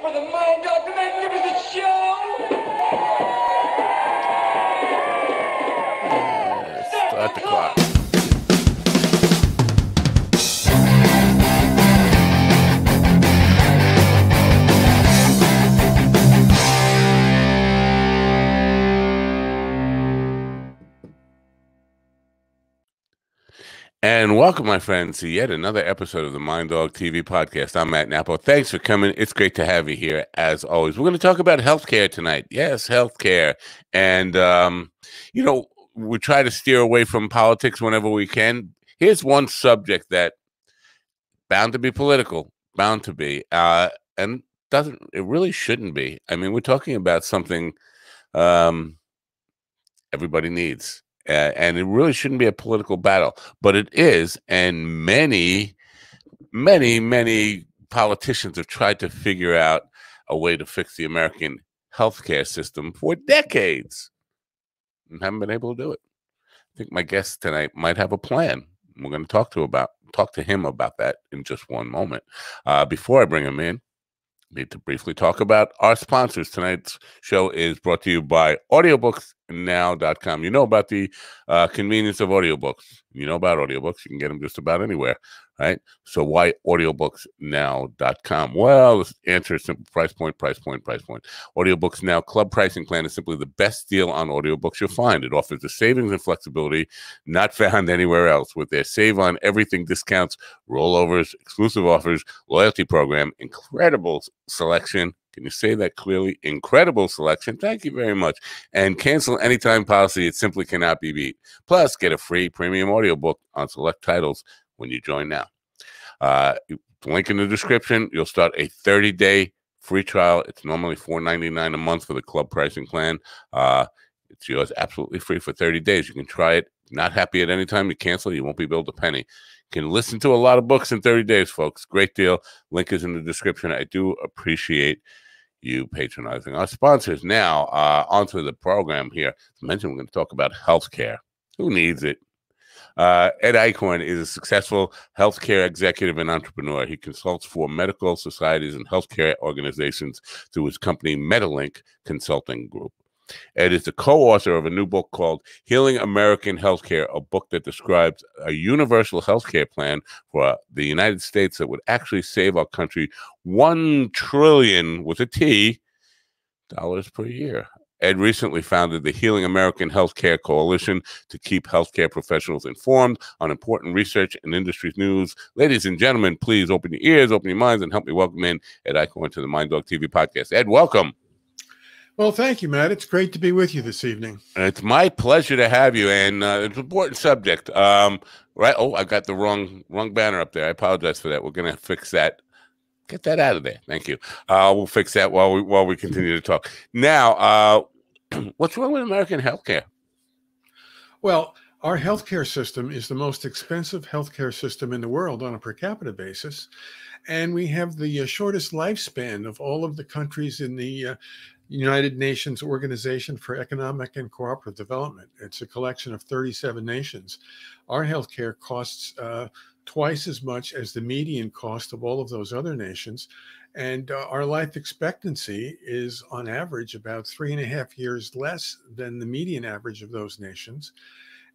for the Mind Dog And welcome, my friends, to yet another episode of the Mind Dog TV podcast. I'm Matt Nappo. Thanks for coming. It's great to have you here, as always. We're going to talk about healthcare tonight. Yes, healthcare. And, um, you know, we try to steer away from politics whenever we can. Here's one subject that bound to be political, bound to be, uh, and doesn't, it really shouldn't be. I mean, we're talking about something um, everybody needs uh, and it really shouldn't be a political battle, but it is. And many, many, many politicians have tried to figure out a way to fix the American healthcare system for decades and haven't been able to do it. I think my guest tonight might have a plan. We're going to talk to about talk to him about that in just one moment. Uh, before I bring him in, need to briefly talk about our sponsors. Tonight's show is brought to you by audiobooksnow.com. You know about the uh, convenience of audiobooks. You know about audiobooks. You can get them just about anywhere, right? So why audiobooksnow.com? Well, the answer is simple price point, price point, price point. Audiobooks Now Club pricing plan is simply the best deal on audiobooks you'll find. It offers the savings and flexibility not found anywhere else with their save on everything discounts, rollovers, exclusive offers, loyalty program, incredible selection. Can you say that clearly? Incredible selection. Thank you very much. And cancel anytime policy. It simply cannot be beat. Plus, get a free premium audiobook on select titles when you join now. Uh, link in the description. You'll start a 30 day free trial. It's normally $4.99 a month for the club pricing plan. Uh, it's yours absolutely free for 30 days. You can try it. Not happy at any time, you cancel, you won't be billed a penny. You can listen to a lot of books in 30 days, folks. Great deal. Link is in the description. I do appreciate you patronizing our sponsors. Now, uh, onto the program here. To mention, we're going to talk about healthcare. Who needs it? Uh, Ed Eichhorn is a successful healthcare executive and entrepreneur. He consults for medical societies and healthcare organizations through his company Medilink Consulting Group. Ed is the co author of a new book called Healing American Healthcare, a book that describes a universal healthcare plan for the United States that would actually save our country 1 trillion with a T dollars per year. Ed recently founded the Healing American Healthcare Coalition to keep healthcare professionals informed on important research and industry news. Ladies and gentlemen, please open your ears, open your minds, and help me welcome in Ed Eichhorn to the Mind Dog TV podcast. Ed, welcome. Well, thank you, Matt. It's great to be with you this evening. It's my pleasure to have you, and uh, it's an important subject. Um, right? Oh, I got the wrong wrong banner up there. I apologize for that. We're gonna fix that. Get that out of there. Thank you. Uh, we'll fix that while we while we continue to talk. Now, uh, what's wrong with American healthcare? Well, our healthcare system is the most expensive healthcare system in the world on a per capita basis, and we have the uh, shortest lifespan of all of the countries in the uh, United Nations Organization for Economic and Cooperative Development. It's a collection of 37 nations. Our healthcare costs uh, twice as much as the median cost of all of those other nations. And uh, our life expectancy is, on average, about three and a half years less than the median average of those nations.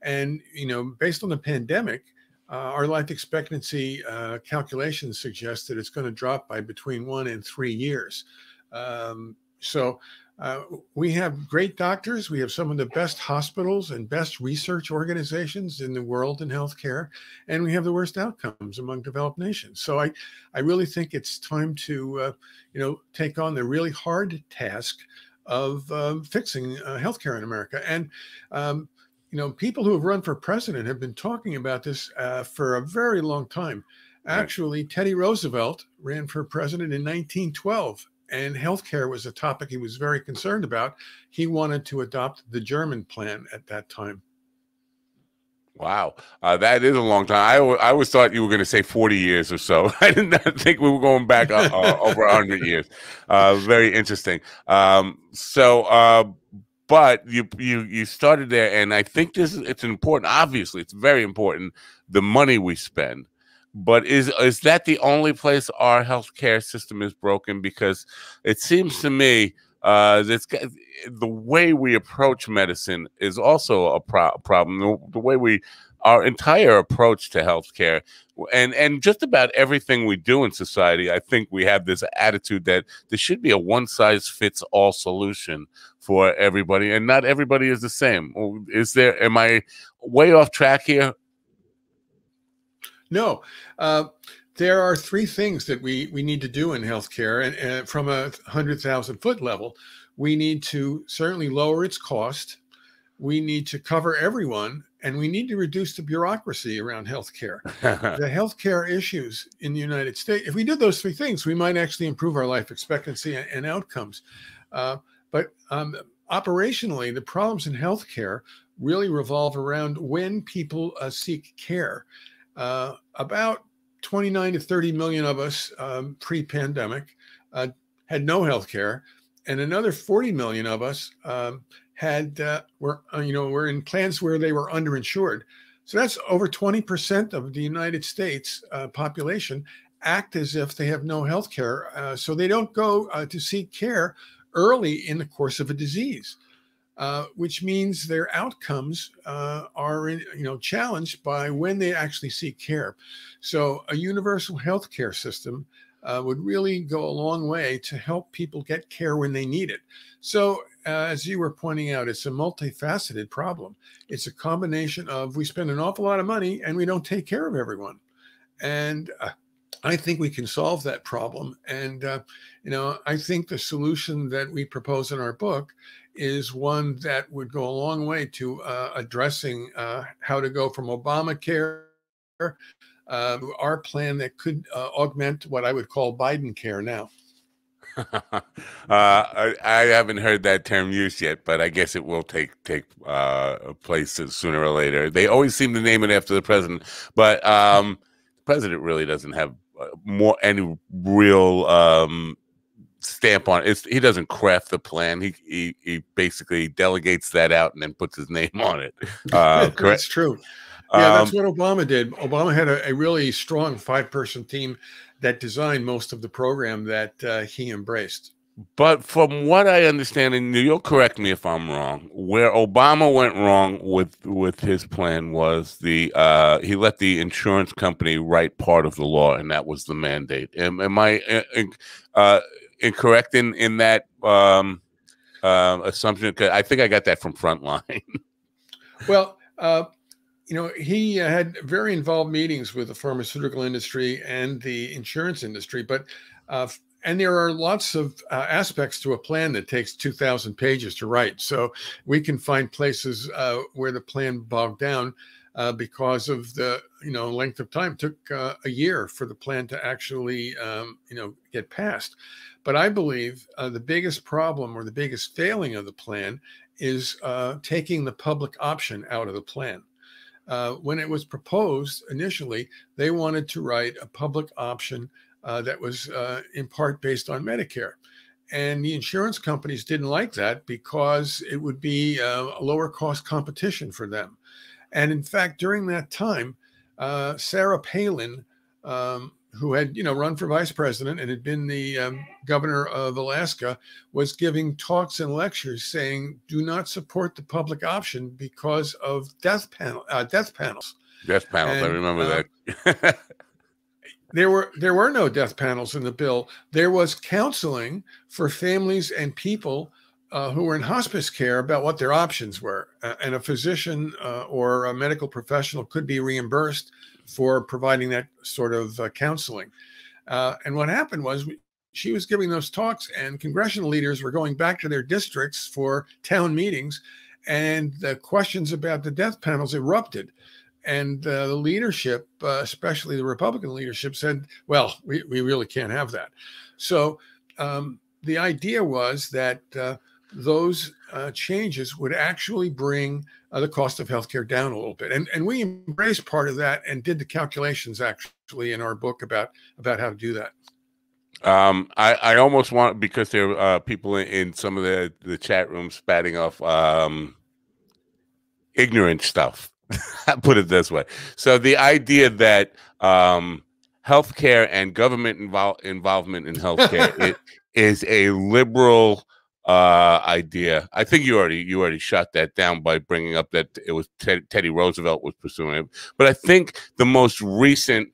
And, you know, based on the pandemic, uh, our life expectancy uh, calculations suggest that it's going to drop by between one and three years. Um, so uh, we have great doctors. We have some of the best hospitals and best research organizations in the world in healthcare, and we have the worst outcomes among developed nations. So I, I really think it's time to, uh, you know, take on the really hard task of um, fixing uh, healthcare in America. And um, you know, people who have run for president have been talking about this uh, for a very long time. Actually, Teddy Roosevelt ran for president in 1912 and healthcare was a topic he was very concerned about. He wanted to adopt the German plan at that time. Wow, uh, that is a long time. I, I always thought you were going to say 40 years or so. I did not think we were going back uh, uh, over 100 years. Uh, very interesting. Um, so, uh, but you you you started there, and I think this is it's important. Obviously, it's very important the money we spend but is is that the only place our healthcare system is broken? Because it seems to me uh, this the way we approach medicine is also a pro- problem. The, the, way we our entire approach to healthcare and and just about everything we do in society, I think we have this attitude that there should be a one size fits all solution for everybody, and not everybody is the same. Is there? Am I way off track here? No. Uh, there are three things that we, we need to do in healthcare. And, and from a 100,000 foot level, we need to certainly lower its cost. We need to cover everyone and we need to reduce the bureaucracy around healthcare. the healthcare issues in the United States, if we did those three things, we might actually improve our life expectancy and, and outcomes. Uh, but um, operationally, the problems in healthcare really revolve around when people uh, seek care. Uh, about 29 to 30 million of us um, pre-pandemic uh, had no health care, and another 40 million of us um, had uh, were uh, you know were in plans where they were underinsured. So that's over 20% of the United States uh, population act as if they have no health care, uh, so they don't go uh, to seek care early in the course of a disease. Uh, which means their outcomes uh, are you know challenged by when they actually seek care. So a universal health care system uh, would really go a long way to help people get care when they need it. So uh, as you were pointing out, it's a multifaceted problem. It's a combination of we spend an awful lot of money and we don't take care of everyone, and uh, I think we can solve that problem. And, uh, you know, I think the solution that we propose in our book is one that would go a long way to uh, addressing uh, how to go from Obamacare, uh, our plan that could uh, augment what I would call Biden care now. uh, I, I, haven't heard that term used yet, but I guess it will take take uh, place sooner or later. They always seem to name it after the president, but um, the president really doesn't have more any real um, stamp on it. It's, he doesn't craft the plan. He, he he basically delegates that out and then puts his name on it. Uh, that's true. Yeah, that's um, what Obama did. Obama had a, a really strong five-person team that designed most of the program that uh, he embraced. But from what I understand, and you'll correct me if I'm wrong, where Obama went wrong with with his plan was the uh, he let the insurance company write part of the law, and that was the mandate. Am, am I uh, uh incorrect in in that um, uh, assumption? I think I got that from Frontline. well, uh, you know, he had very involved meetings with the pharmaceutical industry and the insurance industry, but uh, and there are lots of uh, aspects to a plan that takes 2000 pages to write so we can find places uh, where the plan bogged down uh, because of the you know length of time it took uh, a year for the plan to actually um, you know get passed but i believe uh, the biggest problem or the biggest failing of the plan is uh, taking the public option out of the plan when it was proposed initially they wanted to write a public option uh, that was uh, in part based on Medicare. And the insurance companies didn't like that because it would be uh, a lower cost competition for them. And in fact, during that time, uh, Sarah Palin, um, who had you know run for vice president and had been the um, governor of Alaska, was giving talks and lectures saying, "Do not support the public option because of death panel uh, death panels." Death panels. And, I remember that. there were there were no death panels in the bill. There was counseling for families and people uh, who were in hospice care about what their options were, uh, and a physician uh, or a medical professional could be reimbursed for providing that sort of uh, counseling. Uh, and what happened was she was giving those talks, and congressional leaders were going back to their districts for town meetings, and the questions about the death panels erupted and uh, the leadership, uh, especially the Republican leadership, said, "Well, we, we really can't have that." So um, the idea was that uh, those uh, changes would actually bring uh, the cost of healthcare down a little bit, and and we embraced part of that and did the calculations actually in our book about about how to do that. Um, I, I almost want because there are uh, people in, in, some of the, the chat rooms spatting off um, ignorant stuff I put it this way. So the idea that um, healthcare and government invol- involvement in healthcare it is a liberal uh, idea. I think you already you already shot that down by bringing up that it was Ted, Teddy Roosevelt was pursuing it. But I think the most recent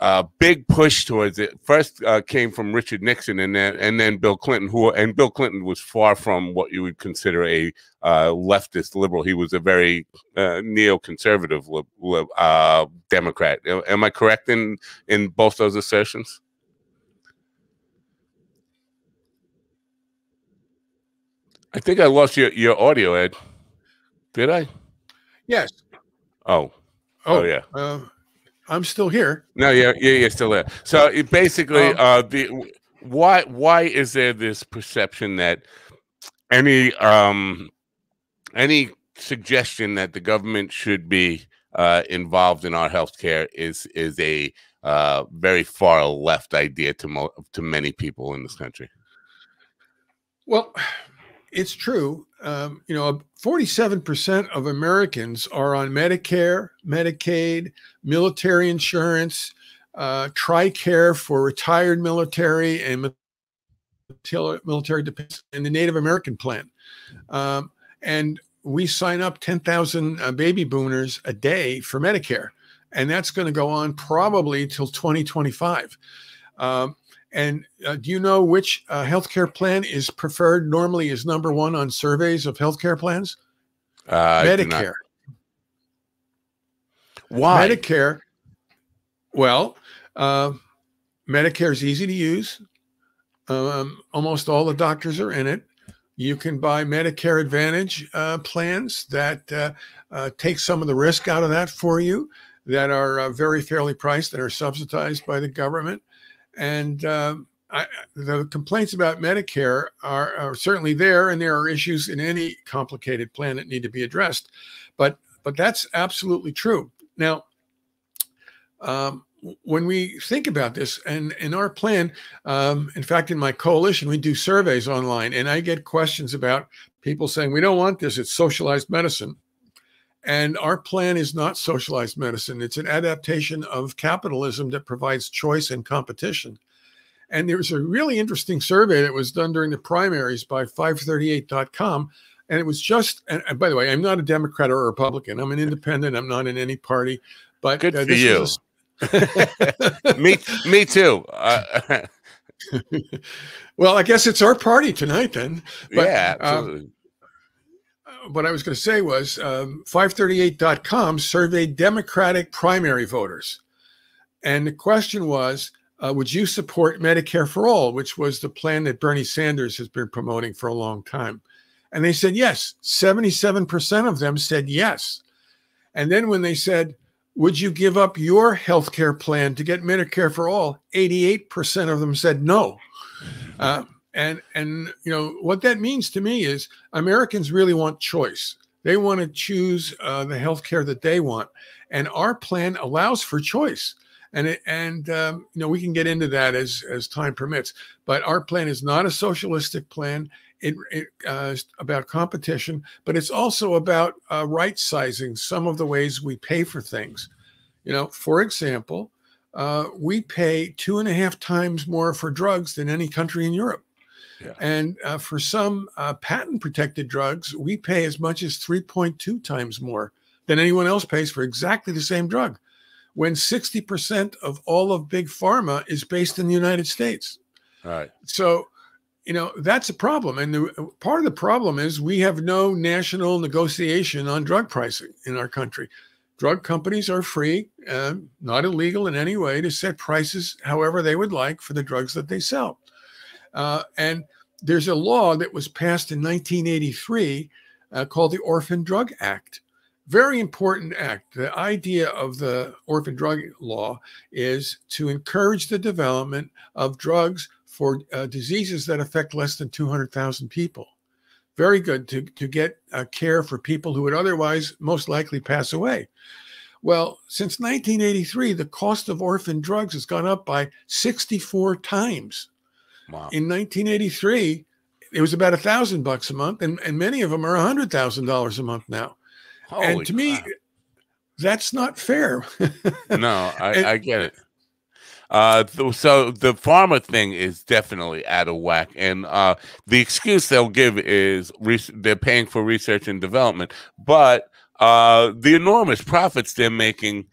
uh, big push towards it first uh, came from Richard Nixon and then and then Bill Clinton, who and Bill Clinton was far from what you would consider a uh, leftist liberal. He was a very uh, neoconservative uh, Democrat. Am I correct in in both those assertions? I think I lost your, your audio, Ed. Did I? Yes. Oh. Oh, yeah. Uh, I'm still here. No, yeah, yeah, you're still there. So it basically, Um, uh, the why why is there this perception that any um any suggestion that the government should be uh, involved in our healthcare is is a uh, very far left idea to mo- to many people in this country. Well, it's true. Um, you know, 47% of Americans are on Medicare, Medicaid, military insurance, uh, TRICARE for retired military and military defense, and the Native American plan. Um, and we sign up 10,000 uh, baby boomers a day for Medicare. And that's going to go on probably till 2025. Um, and uh, do you know which uh, healthcare plan is preferred normally is number one on surveys of healthcare plans? Uh, I do not- Medicare. Why? Medicare. Well, uh, Medicare is easy to use. Um, almost all the doctors are in it. You can buy Medicare Advantage uh, plans that uh, uh, take some of the risk out of that for you, that are uh, very fairly priced, that are subsidized by the government. And um, I, the complaints about Medicare are, are certainly there, and there are issues in any complicated plan that need to be addressed. But but that's absolutely true. Now, um, when we think about this, and in our plan, um, in fact, in my coalition, we do surveys online, and I get questions about people saying, We don't want this, it's socialized medicine. And our plan is not socialized medicine, it's an adaptation of capitalism that provides choice and competition. And there was a really interesting survey that was done during the primaries by 538.com. And it was just, and by the way, I'm not a Democrat or a Republican. I'm an independent. I'm not in any party. But Good uh, for you. me, me too. Uh, well, I guess it's our party tonight then. But, yeah, um, absolutely. What I was going to say was um, 538.com surveyed Democratic primary voters. And the question was uh, Would you support Medicare for All, which was the plan that Bernie Sanders has been promoting for a long time? And they said yes. 77% of them said yes. And then when they said, Would you give up your health care plan to get Medicare for All? 88% of them said no. Uh, and and you know what that means to me is Americans really want choice. They want to choose uh, the health care that they want, and our plan allows for choice. And it, and um, you know we can get into that as as time permits. But our plan is not a socialistic plan. It, it uh, is about competition, but it's also about uh, right sizing some of the ways we pay for things. You know, for example, uh, we pay two and a half times more for drugs than any country in Europe. Yeah. And uh, for some uh, patent protected drugs, we pay as much as 3.2 times more than anyone else pays for exactly the same drug, when 60% of all of big pharma is based in the United States. All right. So, you know, that's a problem. And the, part of the problem is we have no national negotiation on drug pricing in our country. Drug companies are free, uh, not illegal in any way, to set prices however they would like for the drugs that they sell. Uh, and there's a law that was passed in 1983 uh, called the Orphan Drug Act. Very important act. The idea of the orphan drug law is to encourage the development of drugs for uh, diseases that affect less than 200,000 people. Very good to, to get uh, care for people who would otherwise most likely pass away. Well, since 1983, the cost of orphan drugs has gone up by 64 times. Wow. In 1983, it was about a thousand bucks a month, and, and many of them are a hundred thousand dollars a month now. Holy and to me, that's not fair. no, I, and, I get it. Uh, th- so the pharma thing is definitely out of whack, and uh, the excuse they'll give is re- they're paying for research and development, but uh, the enormous profits they're making.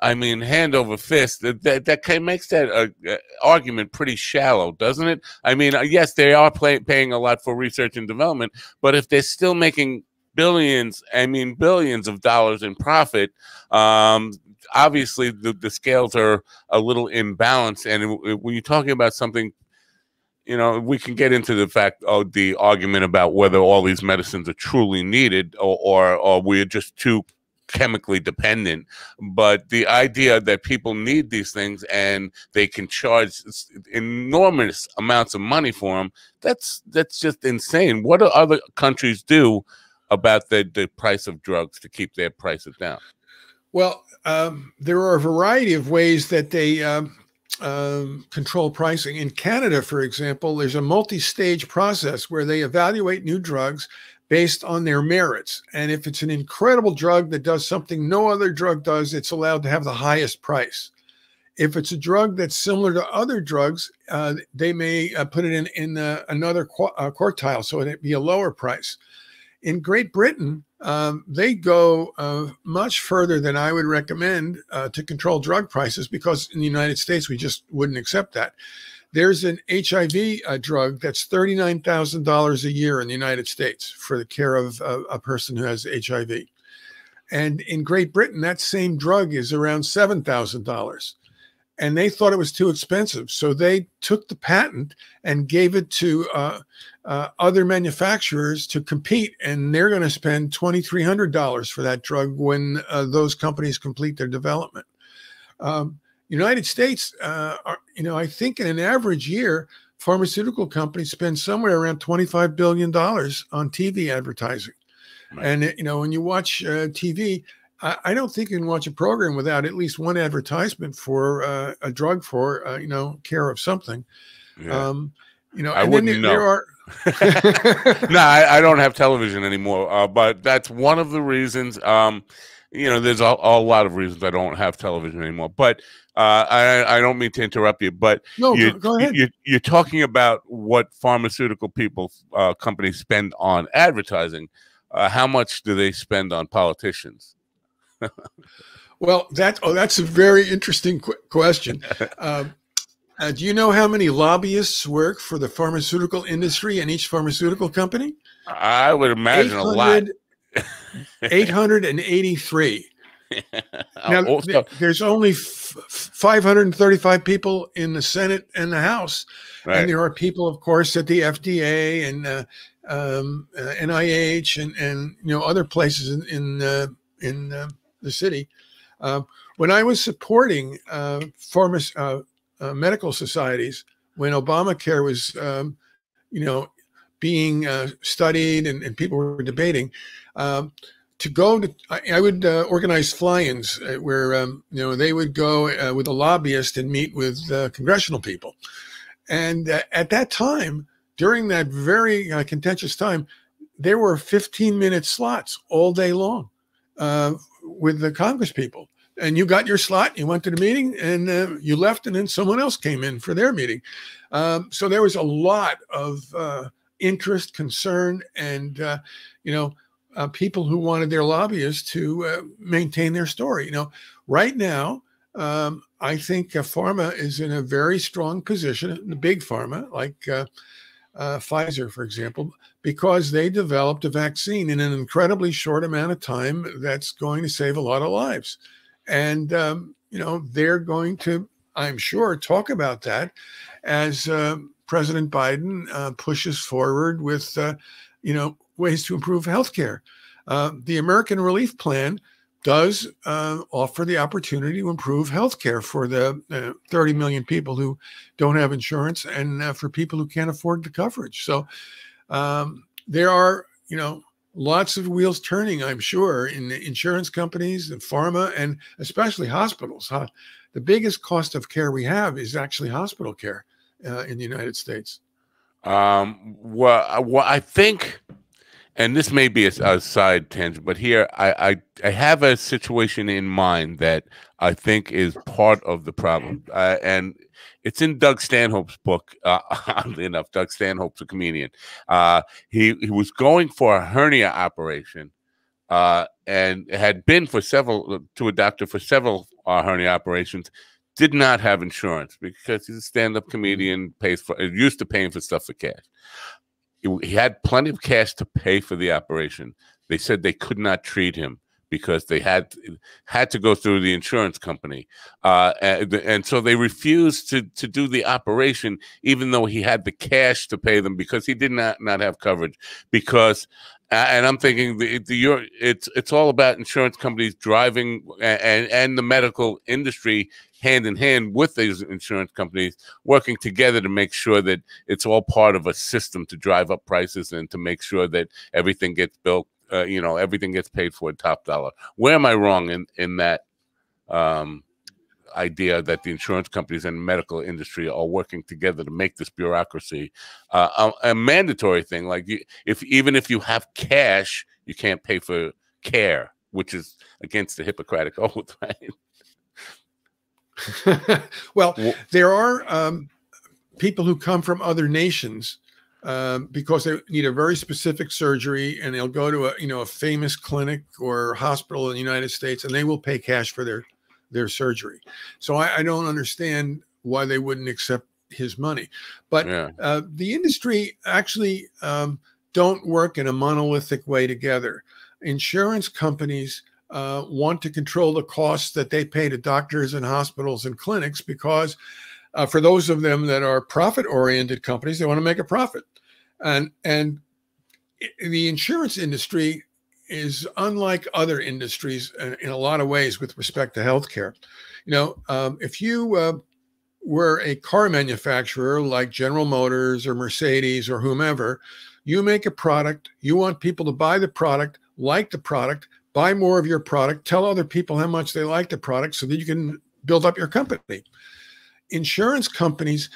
I mean, hand over fist. That that, that makes that uh, uh, argument pretty shallow, doesn't it? I mean, uh, yes, they are paying a lot for research and development, but if they're still making billions, I mean billions of dollars in profit. Um, obviously, the, the scales are a little imbalanced. And when you're talking about something, you know, we can get into the fact of the argument about whether all these medicines are truly needed or, or, or we're just too chemically dependent but the idea that people need these things and they can charge enormous amounts of money for them that's that's just insane what do other countries do about the, the price of drugs to keep their prices down? Well, um, there are a variety of ways that they um, um, control pricing. In Canada, for example, there's a multi stage process where they evaluate new drugs based on their merits. And if it's an incredible drug that does something no other drug does, it's allowed to have the highest price. If it's a drug that's similar to other drugs, uh, they may uh, put it in, in uh, another qu- uh, quartile, so it'd be a lower price. In Great Britain, um, they go uh, much further than I would recommend to control drug prices because in the United States, we just wouldn't accept that. There's an HIV uh, drug that's $39,000 a year in the United States for the care of a person who has HIV. And in Great Britain, that same drug is around $7,000 and they thought it was too expensive. So they took the patent and gave it to uh, uh, other manufacturers to compete, and they're going to spend twenty three hundred dollars for that drug when uh, those companies complete their development. Um, United States, uh, are, you know, I think in an average year, pharmaceutical companies spend somewhere around twenty five billion dollars on TV advertising. Right. And you know, when you watch uh, TV, I, I, don't think you can watch a program without at least one advertisement for uh, a drug for uh, you know care of something. Yeah. Um, you know, I wouldn't there, know. Are, no, I, I, don't have television anymore, uh, but that's one of the reasons. Um, you know, there's a, a, lot of reasons I don't have television anymore. But uh, I, I don't mean to interrupt you, but no, you, go ahead. You, you're talking about what pharmaceutical people uh, companies spend on advertising. Uh, how much do they spend on politicians? well, that oh, that's a very interesting qu- question. Um, uh, do you know how many lobbyists work for the pharmaceutical industry in each pharmaceutical company? I would imagine a lot. 883. now, also, there's only f- 535 people in the Senate and the House. Right. And there are people, of course, at the FDA and uh, um, uh, NIH and, and you know other places in in, uh, in uh, the city. Uh, when I was supporting uh, pharma, uh, uh, medical societies, when Obamacare was, um, you know, being uh, studied and, and, people were debating, um, to go to, I, I would uh, organize fly-ins where, um, you know, they would go with a lobbyist and meet with congressional people. And at that time, during that very contentious time, there were 15 minute slots all day long uh, with the Congress people. And you got your slot, you went to the meeting, and uh, you left, and then someone else came in for their meeting. Um, so there was a lot of uh, interest, concern, and uh, you know, uh, people who wanted their lobbyists to uh, maintain their story. You know, right now, um, I think pharma is in a very strong position, the big pharma, like uh, Pfizer, for example, because they developed a vaccine in an incredibly short amount of time that's going to save a lot of lives. And, um, you know, they're going to, I'm sure, talk about that as uh, President Biden uh, pushes forward with, uh, you know, ways to improve healthcare. Uh, the American Relief Plan does uh, offer the opportunity to improve healthcare for the uh, 30 million people who don't have insurance and uh, for people who can't afford the coverage. So um, there are, you know, lots of wheels turning, I'm sure, in insurance companies and pharma and especially hospitals. Huh? The biggest cost of care we have is actually hospital care uh, in the United States. Um, well, well, I think and this may be a, a side tangent, but here I, I, I have a situation in mind that I think is part of the problem, uh, and it's in Doug Stanhope's book. Uh, oddly enough, Doug Stanhope's a comedian. Uh, he he was going for a hernia operation, uh, and had been for several to a doctor for several uh, hernia operations. Did not have insurance because he's a stand-up comedian, pays for used to paying for stuff for cash he had plenty of cash to pay for the operation. They said they could not treat him because they had had to go through the insurance company, uh, and, and, so they refused to to do the operation, even though he had the cash to pay them because he did not not have coverage. Because, and I'm thinking the, the it's it's all about insurance companies driving and and the medical industry hand in hand with these insurance companies, working together to make sure that it's all part of a system to drive up prices and to make sure that everything gets built. Uh, you know, everything gets paid for top dollar. Where am I wrong in in that um, idea that the insurance companies and medical industry are working together to make this bureaucracy uh, a, a, mandatory thing? Like, you, if even if you have cash, you can't pay for care, which is against the Hippocratic oath, right? well, there are um, people who come from other nations um, because they need a very specific surgery, and they'll go to a you know a famous clinic or hospital in the United States, and they will pay cash for their their surgery. So I, I don't understand why they wouldn't accept his money. But yeah. uh, the industry actually um, don't work in a monolithic way together. Insurance companies uh, want to control the costs that they pay to doctors and hospitals and clinics because uh, for those of them that are profit oriented companies, they want to make a profit. And, and the insurance industry is unlike other industries in, in, a lot of ways with respect to healthcare. You know, um, if you uh, were a car manufacturer like General Motors or Mercedes or whomever, you make a product, you want people to buy the product, like the product, buy more of your product, tell other people how much they like the product so that you can build up your company. Insurance companies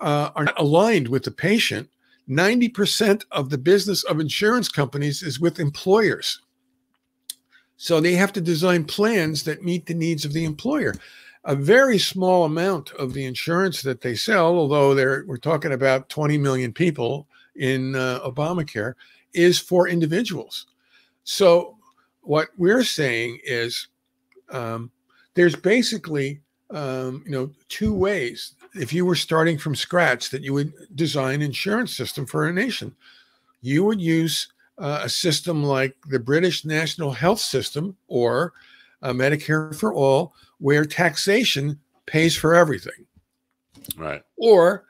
uh, are not aligned with the patient. 90% of the business of insurance companies is with employers. So they have to design plans that meet the needs of the employer. A very small amount of the insurance that they sell, although we're talking about 20 million people in uh, Obamacare, is for individuals. So what we're saying is um, there's basically um, you know two ways if you were starting from scratch that you would design insurance system for a nation. You would use uh, a system like the british national health system or uh, medicare for all where taxation pays for everything. Right. Or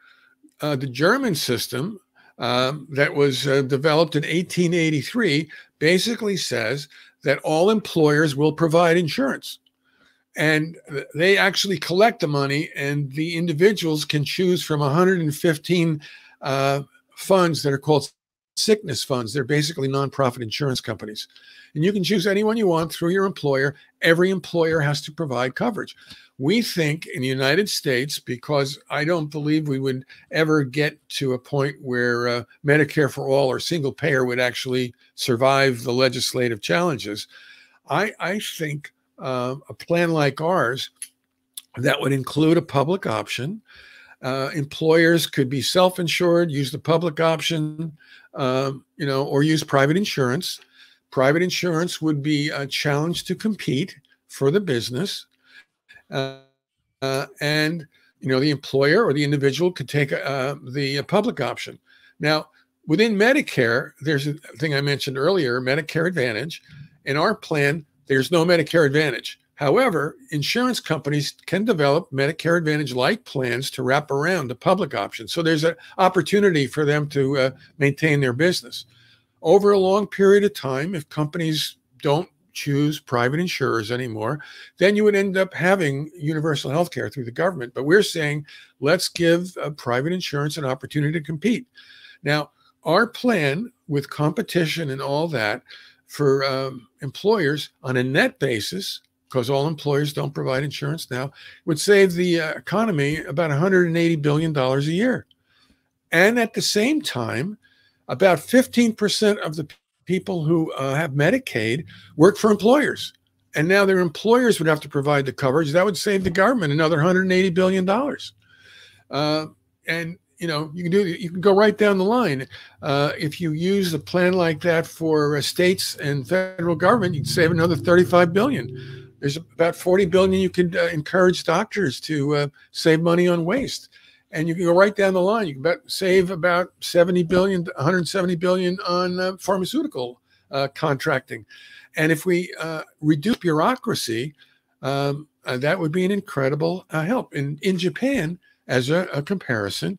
uh, the german system um, that was uh, developed in 1883 basically says that all employers will provide insurance. And they actually collect the money, and the individuals can choose from 115 uh, funds that are called sickness funds. They're basically nonprofit insurance companies. And you can choose anyone you want through your employer. Every employer has to provide coverage. We think in the United States, because I don't believe we would ever get to a point where uh, Medicare for all or single payer would actually survive the legislative challenges. I, I think uh, a plan like ours that would include a public option. Uh, employers could be self-insured, use the public option, um, you know, or use private insurance. Private insurance would be a challenge to compete for the business, uh, uh, and you know the employer or the individual could take uh, the public option. Now, within Medicare, there's a thing I mentioned earlier, Medicare Advantage. In our plan, there's no Medicare Advantage. However, insurance companies can develop Medicare Advantage like plans to wrap around the public option. So there's an opportunity for them to uh, maintain their business. Over a long period of time, if companies don't choose private insurers anymore, then you would end up having universal health care through the government. But we're saying let's give uh, private insurance an opportunity to compete. Now, our plan with competition and all that for um, employers on a net basis because all employers don't provide insurance now, would save the uh, economy about $180 billion a year. And at the same time, about 15% of the people who uh, have Medicaid work for employers. And now their employers would have to provide the coverage. That would save the government another $180 billion. Uh, and you know you can do you can go right down the line. Uh, if you use a plan like that for uh, states and federal government you'd save another 35 billion. There's about 40 billion you could uh, encourage doctors to uh, save money on waste. And you can go right down the line. You can save about 70 billion 170 billion on uh, pharmaceutical uh, contracting. And if we reduce bureaucracy um, that would be an incredible help. In in japan as a, a comparison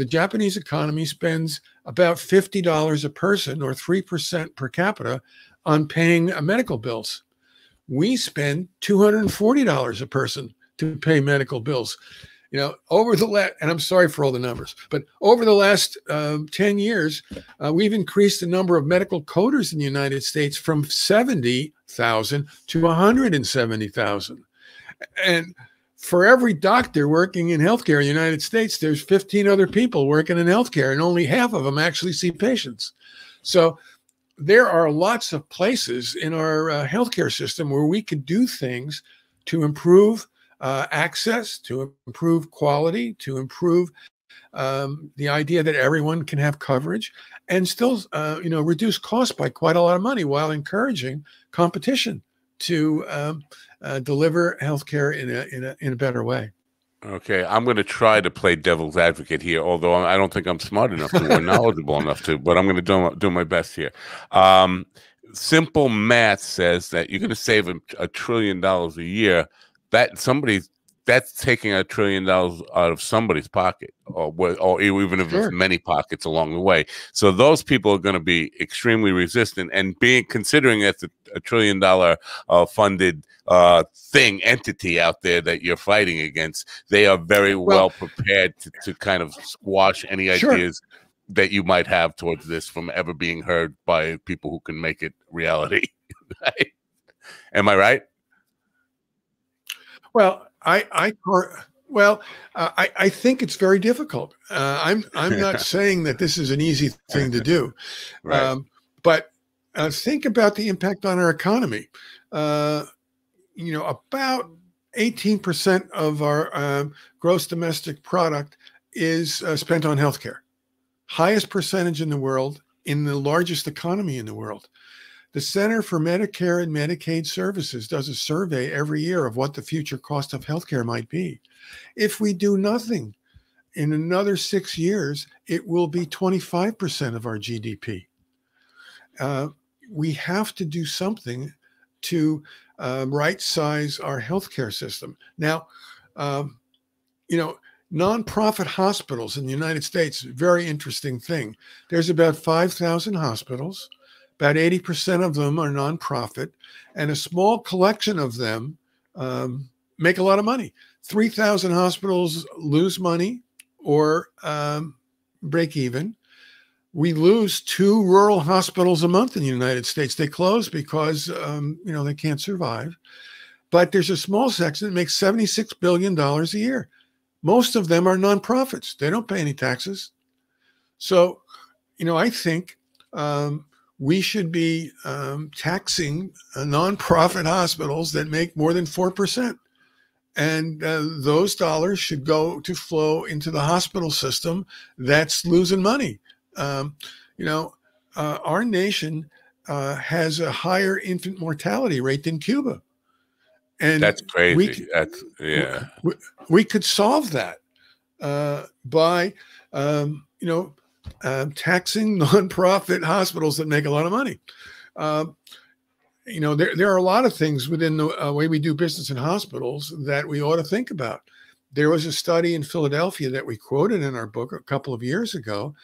the Japanese economy spends about $50 a person or 3% per capita on paying uh, medical bills. We spend $240 a person to pay medical bills. You know, over the last, and I'm sorry for all the numbers, but over the last um, 10 years, uh, we've increased the number of medical coders in the United States from 70,000 to 170,000. And for every doctor working in healthcare in the United States, there's 15 other people working in healthcare, and only half of them actually see patients. So there are lots of places in our uh, healthcare system where we can do things to improve uh, access, to improve quality, to improve um, the idea that everyone can have coverage, and still, uh, you know, reduce costs by quite a lot of money while encouraging competition to um, uh, deliver healthcare in a, in a in a better way. Okay, I'm going to try to play devil's advocate here, although I don't think I'm smart enough to or knowledgeable enough to. But I'm going to do do my best here. Um, simple math says that you're going to save a, a trillion dollars a year. That somebody's that's taking a trillion dollars out of somebody's pocket, or or even if sure. it's many pockets along the way. So those people are going to be extremely resistant, and being considering it's a, a trillion dollar uh, funded uh, thing entity out there that you're fighting against, they are very well, well prepared to, to kind of squash any sure. ideas that you might have towards this from ever being heard by people who can make it reality. Am I right? Well, I, I, well, uh, I, I think it's very difficult. Uh, I'm, I'm not saying that this is an easy thing to do, right. um, but uh, think about the impact on our economy. Uh, you know, about 18% of our um, gross domestic product is uh, spent on healthcare. Highest percentage in the world in the largest economy in the world. The Center for Medicare and Medicaid Services does a survey every year of what the future cost of healthcare might be. If we do nothing, in another six years, it will be 25% of our GDP. Uh, we have to do something to um, right size our healthcare system. Now, um, you know, nonprofit hospitals in the United States, very interesting thing. There's about 5,000 hospitals. About 80% of them are nonprofit, and a small collection of them um, make a lot of money. 3,000 hospitals lose money or um, break even. We lose two rural hospitals a month in the United States. They close because um, you know they can't survive. But there's a small section that makes 76 billion dollars a year. Most of them are nonprofits. They don't pay any taxes. So, you know, I think um, we should be um, taxing uh, nonprofit hospitals that make more than 4%. And uh, those dollars should go to flow into the hospital system that's losing money. Um, you know, uh, our nation uh, has a higher infant mortality rate than Cuba. And that's crazy. We, that's, yeah. We, we could solve that uh, by, um, you know, um, taxing nonprofit hospitals that make a lot of money. Um, you know, there, there are a lot of things within the uh, way we do business in hospitals that we ought to think about. There was a study in Philadelphia that we quoted in our book a couple of years ago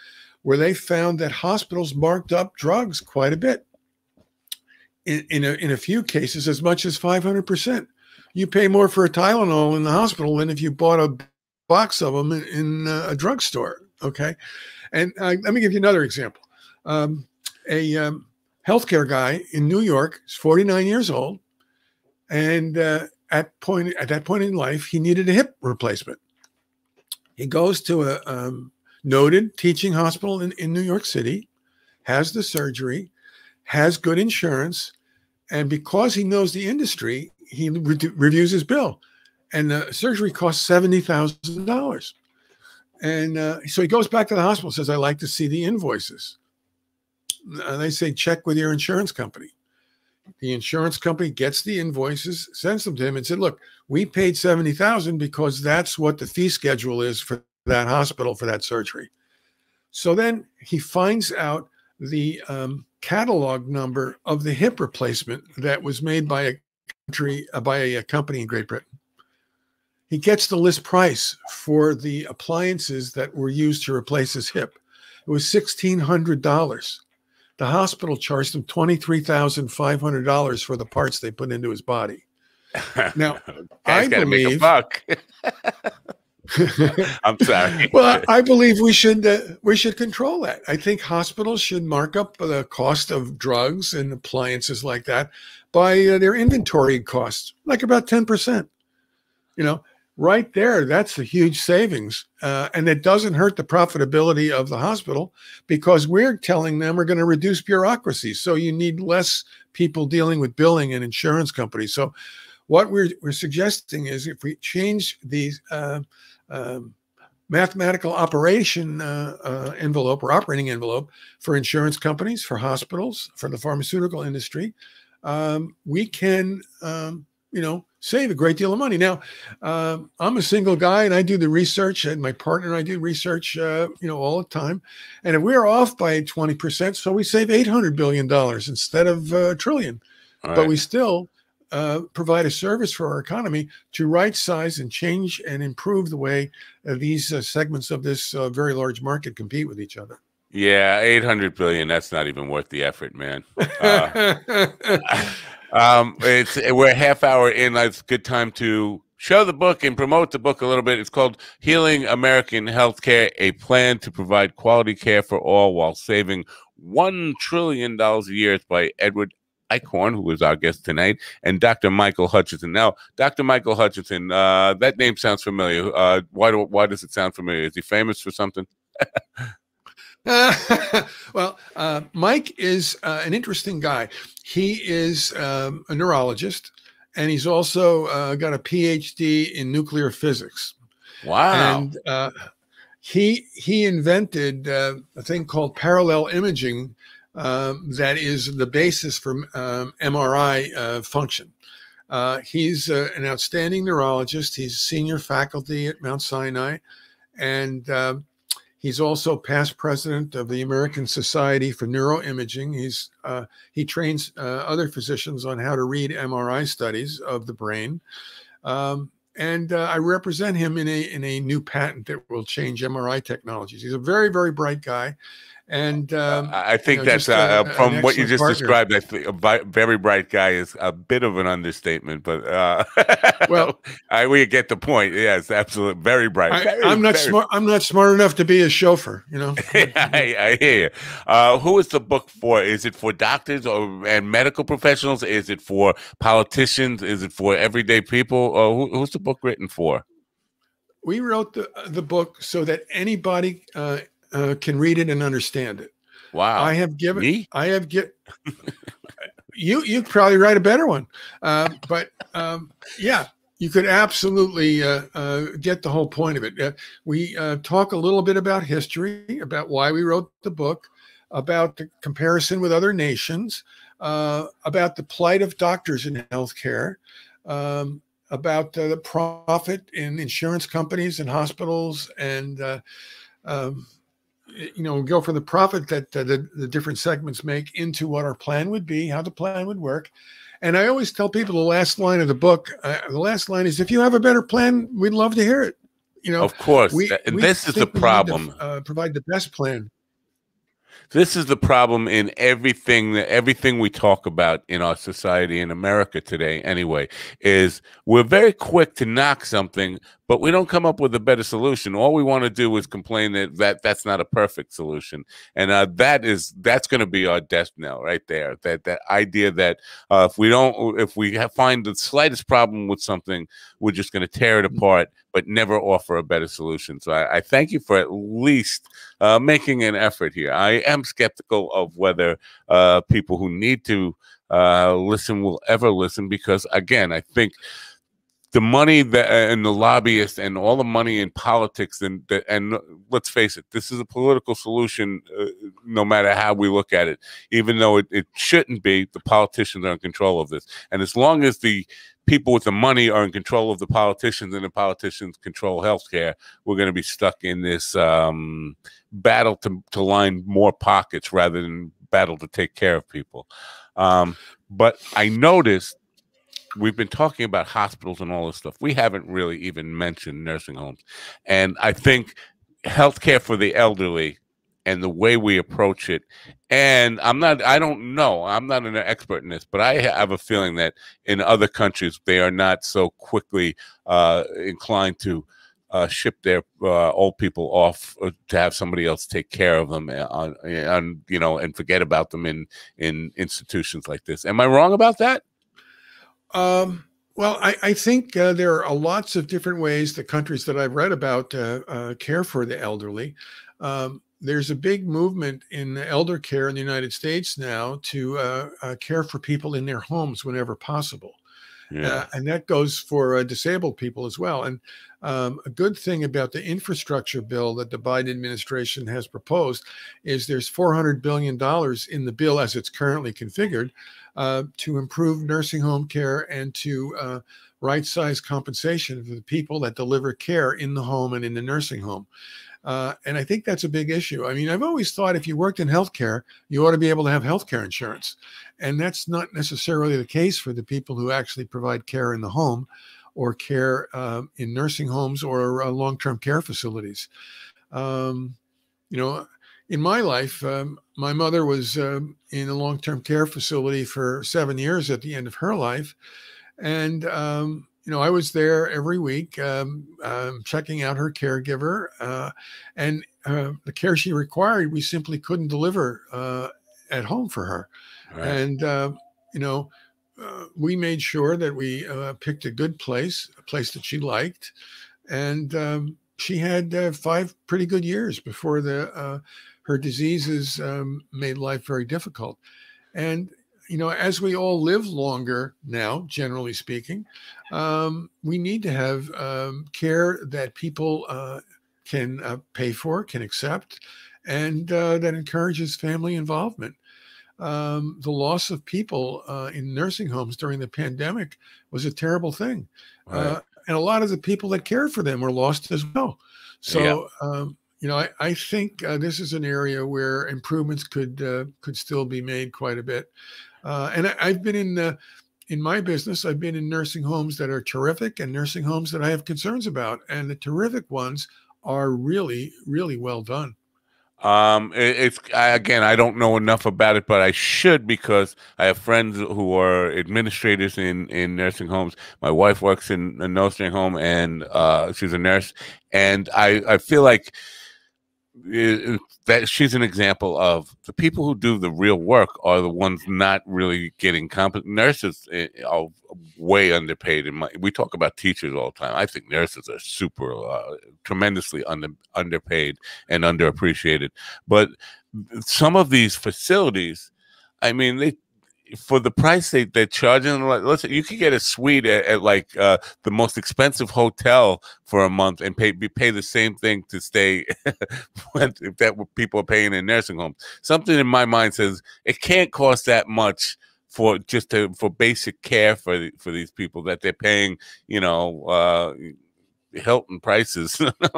where they found that hospitals marked up drugs quite a bit. In, in, a, in a few cases, as much as 500%. You pay more for a Tylenol in the hospital than if you bought a box of them in, in a drugstore. Okay. And uh, let me give you another example. Um, a um, healthcare guy in New York is 49 years old, and uh, at point at that point in life, he needed a hip replacement. He goes to a um, noted teaching hospital in, in New York City, has the surgery, has good insurance, and because he knows the industry, he re- reviews his bill, and the surgery costs seventy thousand dollars. And uh, so he goes back to the hospital, says, "I like to see the invoices." And they say, "Check with your insurance company." The insurance company gets the invoices, sends them to him, and said, "Look, we paid seventy thousand because that's what the fee schedule is for that hospital for that surgery." So then he finds out the um, catalog number of the hip replacement that was made by a country uh, by a company in Great Britain. He gets the list price for the appliances that were used to replace his hip. It was sixteen hundred dollars. The hospital charged him twenty three thousand five hundred dollars for the parts they put into his body. Now, I got to make a believe-. I'm sorry. well, I believe we should uh, we should control that. I think hospitals should mark up the cost of drugs and appliances like that by uh, their inventory costs, like about ten percent. You know, right there, that's a huge savings, uh, and it doesn't hurt the profitability of the hospital because we're telling them we're going to reduce bureaucracy, so you need less people dealing with billing and insurance companies. So, what we're we're suggesting is if we change these. Uh, um, mathematical operation uh, uh, envelope or operating envelope for insurance companies, for hospitals, for the pharmaceutical industry, um, we can, um, you know, save a great deal of money. Now, um, I'm a single guy and I do the research, and my partner and I do research, uh, you know, all the time. And if we're off by 20%, so we save $800 billion instead of uh, a trillion All but right. we still uh, provide a service for our economy to right size and change and improve the way uh, these uh, segments of this uh, very large market compete with each other. yeah, 800 billion. That's not even worth the effort, man. Um, it's we're a half hour in. It's a good time to show the book and promote the book a little bit. It's called Healing American Healthcare: A Plan to Provide Quality Care for All While Saving One Trillion Dollars a Year. It's by Edward Eichhorn, who is our guest tonight, and Dr. Michael Hutchinson. Now, Dr. Michael Hutchinson, uh, that name sounds familiar. Uh, why do why does it sound familiar? Is he famous for something? well, uh, Mike is uh, an interesting guy. He is um, a neurologist, and he's also uh, got a PhD in nuclear physics. Wow. And uh, he he invented uh, a thing called parallel imaging um, that is the basis for um, MRI uh, function. Uh, he's uh, an outstanding neurologist. He's senior faculty at Mount Sinai, and uh, he's also past president of the American Society for Neuroimaging. He's uh, he trains uh, other physicians on how to read MRI studies of the brain. Um, and uh, I represent him in a in a new patent that will change MRI technologies. He's a very very bright guy, and um, I think know, that's uh, uh, from what you just partner. described. I think a very bright guy is a bit of an understatement, but uh, Well- I we get the point. Yes, absolutely, very bright. I, I'm not very- smart. I'm not smart enough to be a chauffeur. You know. I, I hear you. Uh, who is the book for? Is it for doctors or and medical professionals? Is it for politicians? Is it for everyday people? Or who, who's the book written for? we wrote the the book so that anybody uh, uh, can read it and understand it. Wow, I have given. me? I have get. you you probably write a better one, uh, but um, yeah, you could absolutely uh, uh, get the whole point of it. Uh, we uh, talk a little bit about history, about why we wrote the book, about the comparison with other nations, uh, about the plight of doctors in healthcare. Um, about uh, the profit in insurance companies and hospitals and uh, um, you know go for the profit that uh, the, the different segments make into what our plan would be how the plan would work. And i always tell people the last line of the book uh, the last line is if you have a better plan we'd love to hear it. You know Of course, we, th- we this is the need to, problem. uh, provide the best plan This is the problem in everything that everything we talk about in our society in America today anyway is we're very quick to knock something but we don't come up with a better solution. All we want to do is complain that, that that's not a perfect solution, and uh, that is that's going to be our death knell right there. That that idea that uh, if we don't, if we find the slightest problem with something, we're just going to tear it mm. apart, but never offer a better solution. So I, I thank you for at least uh, making an effort here. I am skeptical of whether uh, people who need to uh, listen will ever listen because, again, I think the money that and the lobbyists and all the money in politics and and let's face it this is a political solution uh, no matter how we look at it. Even though it, it shouldn't be the politicians are in control of this. And as long as the people with the money are in control of the politicians and the politicians control healthcare we're going to be stuck in this um, battle to, to line more pockets rather than battle to take care of people. Um, but i noticed we've been talking about hospitals and all this stuff. We haven't really even mentioned nursing homes. And I think healthcare for the elderly and the way we approach it. And I'm not, I don't know, I'm not an expert in this, but I have a feeling that in other countries, they are not so quickly uh, inclined to uh, ship their uh, old people off uh, to have somebody else take care of them uh, on, on, you know, and forget about them in, in institutions like this. Am I wrong about that? Um, well, I, I think uh, there are lots of different ways the countries that I've read about uh, uh, care for the elderly. Um, there's a big movement in elder care in the United States now to uh, uh, care for people in their homes whenever possible. Yeah. Uh, and that goes for uh, disabled people as well. And um, a good thing about the infrastructure bill that the Biden administration has proposed is there's $400 billion in the bill as it's currently configured uh, to improve nursing home care and to uh, right size compensation for the people that deliver care in the home and in the nursing home. Uh, and I think that's a big issue. I mean, I've always thought if you worked in healthcare, you ought to be able to have healthcare insurance. And that's not necessarily the case for the people who actually provide care in the home or care uh, in nursing homes or uh, long term care facilities. Um, you know, in my life, um, my mother was um, in a long term care facility for seven years at the end of her life. And um, you know, I was there every week um, um, checking out her caregiver, uh, and uh, the care she required, we simply couldn't deliver uh, at home for her. Right. And, uh, you know, uh, we made sure that we uh, picked a good place, a place that she liked. And um, she had five pretty good years before the her diseases um, made life very difficult. And you know, as we all live longer now, generally speaking, um, we need to have um, care that people uh, can uh, pay for, can accept, and uh, that encourages family involvement. Um, the loss of people uh, in nursing homes during the pandemic was a terrible thing. Right. Uh, and a lot of the people that cared for them were lost as well. So, yeah. You know, I, I think uh, this is an area where improvements could could still be made quite a bit. Uh, and I, have been in the in my business, I've been in nursing homes that are terrific and nursing homes that I have concerns about. And the terrific ones are really, really well done. Um, it, it's I, again, I don't know enough about it, but I should because I have friends who are administrators in in nursing homes. My wife works in a nursing home, and uh, she's a nurse, and I I feel like that she's an example of the people who do the real work are the ones not really getting competent. Nurses eh, are way underpaid. In my, we talk about teachers all the time. I think nurses are super, uh, tremendously under, underpaid and underappreciated. But some of these facilities, I mean, they for the price they, they're charging, listen, you could get a suite at, at like uh, the most expensive hotel for a month and pay pay the same thing to stay if that what people are paying in nursing homes. Something in my mind says it can't cost that much for just to for basic care for for these people that they're paying, you know, uh, Hilton prices,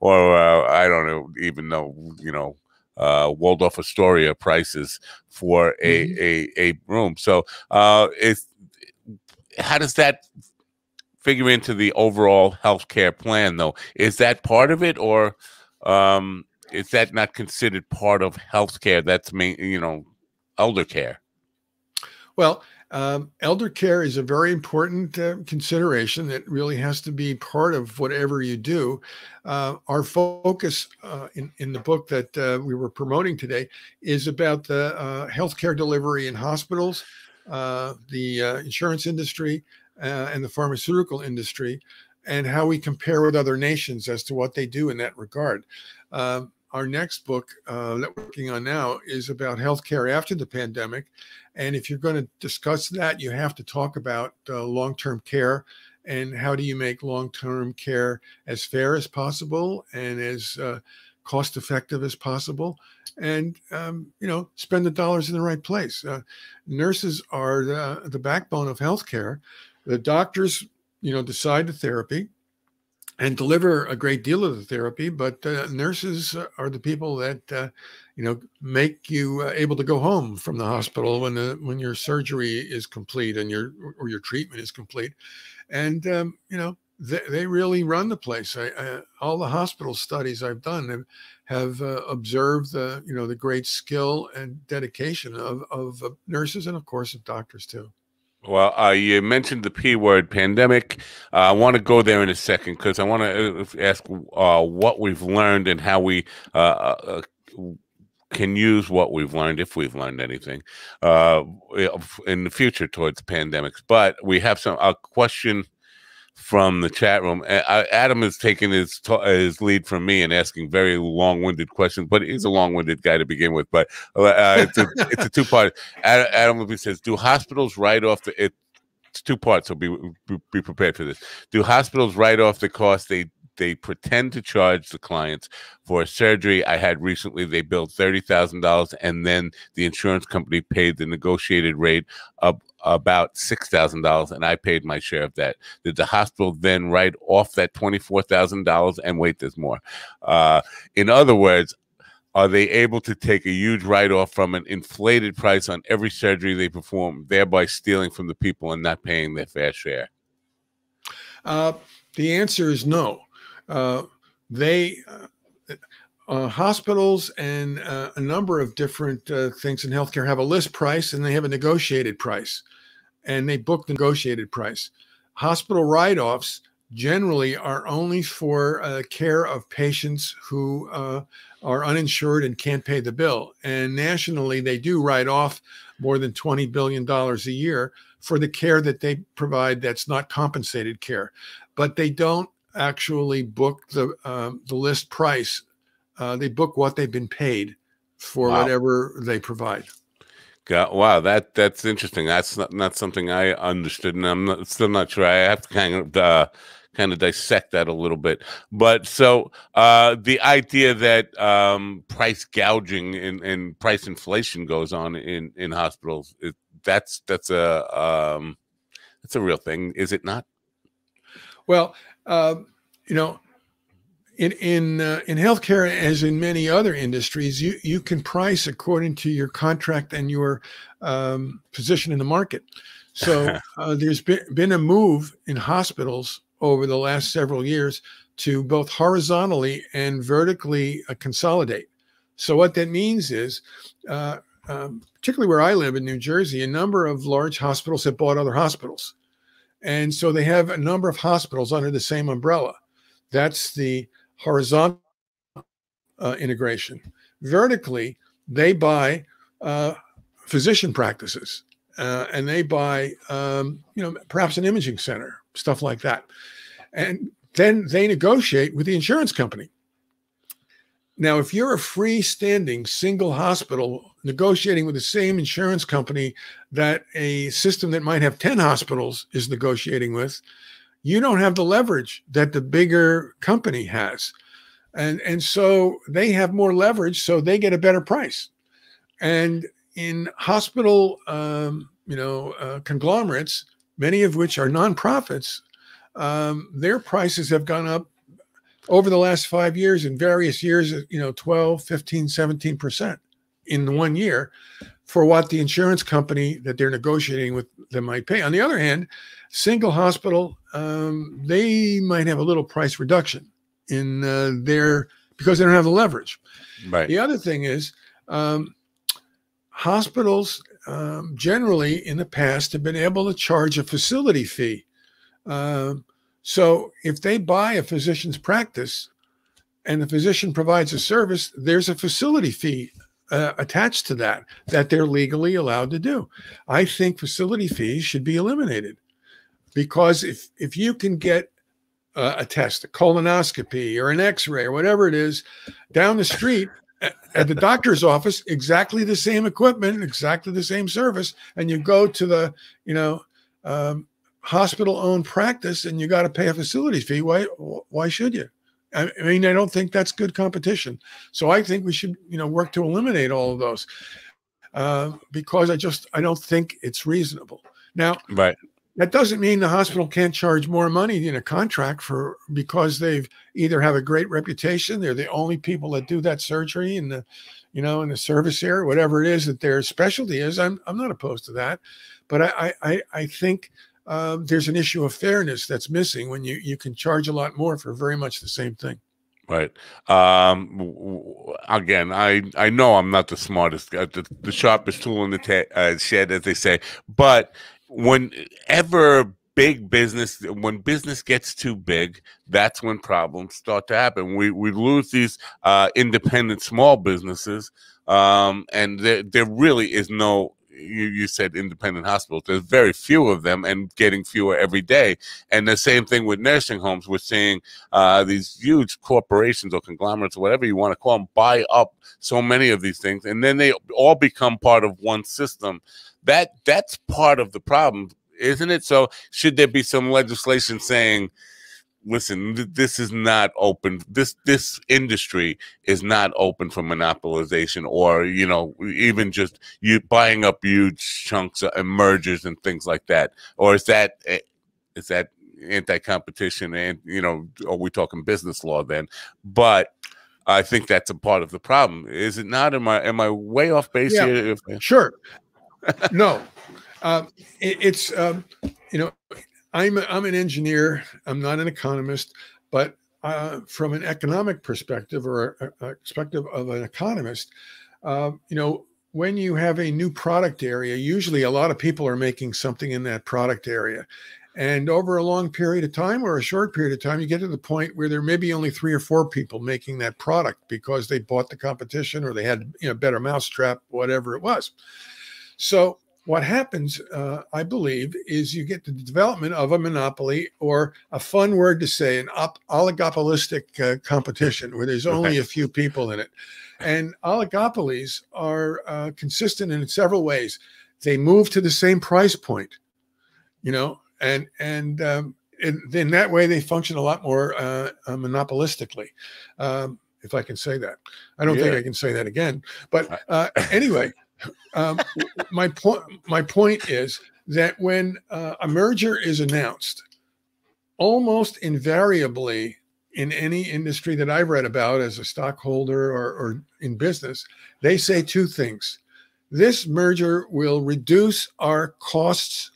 or uh, I don't know, even though you know uh, Waldorf Astoria prices for a mm-hmm. a, a room. So uh, it's how does that figure into the overall healthcare plan, though? Is that part of it, or um, is that not considered part of healthcare? That's main, you know, elder care. Well, Um, elder care is a very important uh, consideration that really has to be part of whatever you do. Uh, our focus uh, in, in the book that uh, we were promoting today is about the uh, healthcare delivery in hospitals, uh, the insurance industry, and the pharmaceutical industry, and how we compare with other nations as to what they do in that regard. Um, our next book uh, that we're working on now is about healthcare after the pandemic. And if you're going to discuss that, you have to talk about uh, long term care and how do you make long term care as fair as possible and as uh, cost effective as possible. And um, you know spend the dollars in the right place. Uh, nurses are the, the backbone of healthcare. The doctors you know decide the therapy and deliver a great deal of the therapy. But uh, nurses are the people that uh, you know make you uh, able to go home from the hospital when the when your surgery is complete and your or your treatment is complete, and um, you know they, they really run the place. I, I, all the hospital studies I've done have, have uh, observed the you know the great skill and dedication of of nurses and of course of doctors too. Well, uh, you mentioned the P word, pandemic. Uh, I want to go there in a second because I want to uh, ask uh, what we've learned and how we uh, uh, can use what we've learned, if we've learned anything, in the future towards pandemics. But we have some a question from the chat room. Adam is taking his his lead from me and asking very long winded questions, but he's a long winded guy to begin with. But uh, it's a it's a two part. Adam says, "Do hospitals write off the?" It, it's two parts, so be be prepared for this. Do hospitals write off the cost they they pretend to charge the clients for a surgery I had recently. They billed thirty thousand dollars, and then the insurance company paid the negotiated rate of about six thousand dollars, and I paid my share of that. Did the hospital then write off that twenty four thousand dollars? And wait, there's more. Uh, in other words. Are they able to take a huge write off from an inflated price on every surgery they perform, thereby stealing from the people and not paying their fair share? Uh, the answer is no. Uh, they uh, uh, hospitals and uh, a number of different uh, things in healthcare have a list price and they have a negotiated price, and they book the negotiated price. Hospital write-offs generally are only for uh, care of patients who are uninsured and can't pay the bill. And nationally, they do write off more than $20 billion a year for the care that they provide that's not compensated care. But they don't actually book the um, the list price. Uh, they book what they've been paid for wow. whatever they provide. God, wow, that that's interesting. That's not, not something I understood, and I'm not, still not sure. I have to kind of uh, kind of dissect that a little bit. But so uh, the idea that um, price gouging and, and price inflation goes on in in hospitals, it, that's that's a um, that's a real thing, is it not? Well, uh, you know, in in uh, in healthcare, as in many other industries, you you can price according to your contract and your um, position in the market. So uh, there's been, been a move in hospitals over the last several years to both horizontally and vertically uh, consolidate. So what that means is, uh, um, particularly where I live in New Jersey, a number of large hospitals have bought other hospitals. And so they have a number of hospitals under the same umbrella. That's the horizontal uh, integration. Vertically, they buy uh, physician practices uh, and they buy, um, you know, perhaps an imaging center, stuff like that. And then they negotiate with the insurance company. Now, if you're a freestanding single hospital negotiating with the same insurance company that a system that might have 10 hospitals is negotiating with, you don't have the leverage that the bigger company has. And, and so they have more leverage, so they get a better price. And in hospital, um, you know, uh, conglomerates, many of which are nonprofits, um, their prices have gone up over the last five years in various years, you know, 12, 15, 17% in one year for what the insurance company that they're negotiating with them might pay. On the other hand, single hospital, um, they might have a little price reduction in uh, their because they don't have the leverage. Right. The other thing is um, hospitals um, generally in the past have been able to charge a facility fee. Um, so if they buy a physician's practice and the physician provides a service, there's a facility fee uh, attached to that that they're legally allowed to do. I think facility fees should be eliminated because if if you can get a test, a colonoscopy or an X-ray or whatever it is, down the street at the doctor's office, exactly the same equipment, exactly the same service, and you go to the you know um, hospital-owned practice and you got to pay a facility fee. Why why should you? I mean, I don't think that's good competition. So I think we should, you know, work to eliminate all of those uh, because I just I don't think it's reasonable. Now, right. That doesn't mean the hospital can't charge more money in a contract for because they've either have a great reputation, they're the only people that do that surgery in the, you know, in the service area, whatever it is that their specialty is. I'm I'm not opposed to that, but I I I think uh, there's an issue of fairness that's missing when you you can charge a lot more for very much the same thing. Right. Um, again, I I know I'm not the smartest, uh, the, the sharpest tool in the te- uh, shed, as they say. But whenever big business, when business gets too big, that's when problems start to happen. We we lose these uh, independent small businesses, um, and there there really is no you, you said independent hospitals. There's very few of them and getting fewer every day. And the same thing with nursing homes. We're seeing uh, these huge corporations or conglomerates or whatever you want to call them buy up so many of these things. And then they all become part of one system. That That's part of the problem, isn't it? So should there be some legislation saying, listen, th- this is not open. This this industry is not open for monopolization or you know even just you buying up huge chunks and mergers and things like that. Or is that eh, that anti-competition and you know are we talking business law then? But I think that's a part of the problem. Is it not? Am I am I way off base yeah, here? Sure. no. Um, it, it's um, you know I'm, I'm an engineer, I'm not an economist, but uh, from an economic perspective or a, a perspective of an economist, uh, you know, when you have a new product area, usually a lot of people are making something in that product area. And over a long period of time or a short period of time, you get to the point where there may be only three or four people making that product because they bought the competition or they had you know better mousetrap, whatever it was. So what happens, uh, I believe, is you get the development of a monopoly or a fun word to say, an op- oligopolistic uh, competition where there's only a few people in it. And oligopolies are uh, consistent in several ways. They move to the same price point, you know, and and um, in that way they function a lot more uh, uh, monopolistically. Um, if I can say that, I don't yeah. think I can say that again. But uh, anyway um, my point my point is that when uh, a merger is announced, almost invariably in any industry that I've read about as a stockholder or, or in business, they say two things. This merger will reduce our costs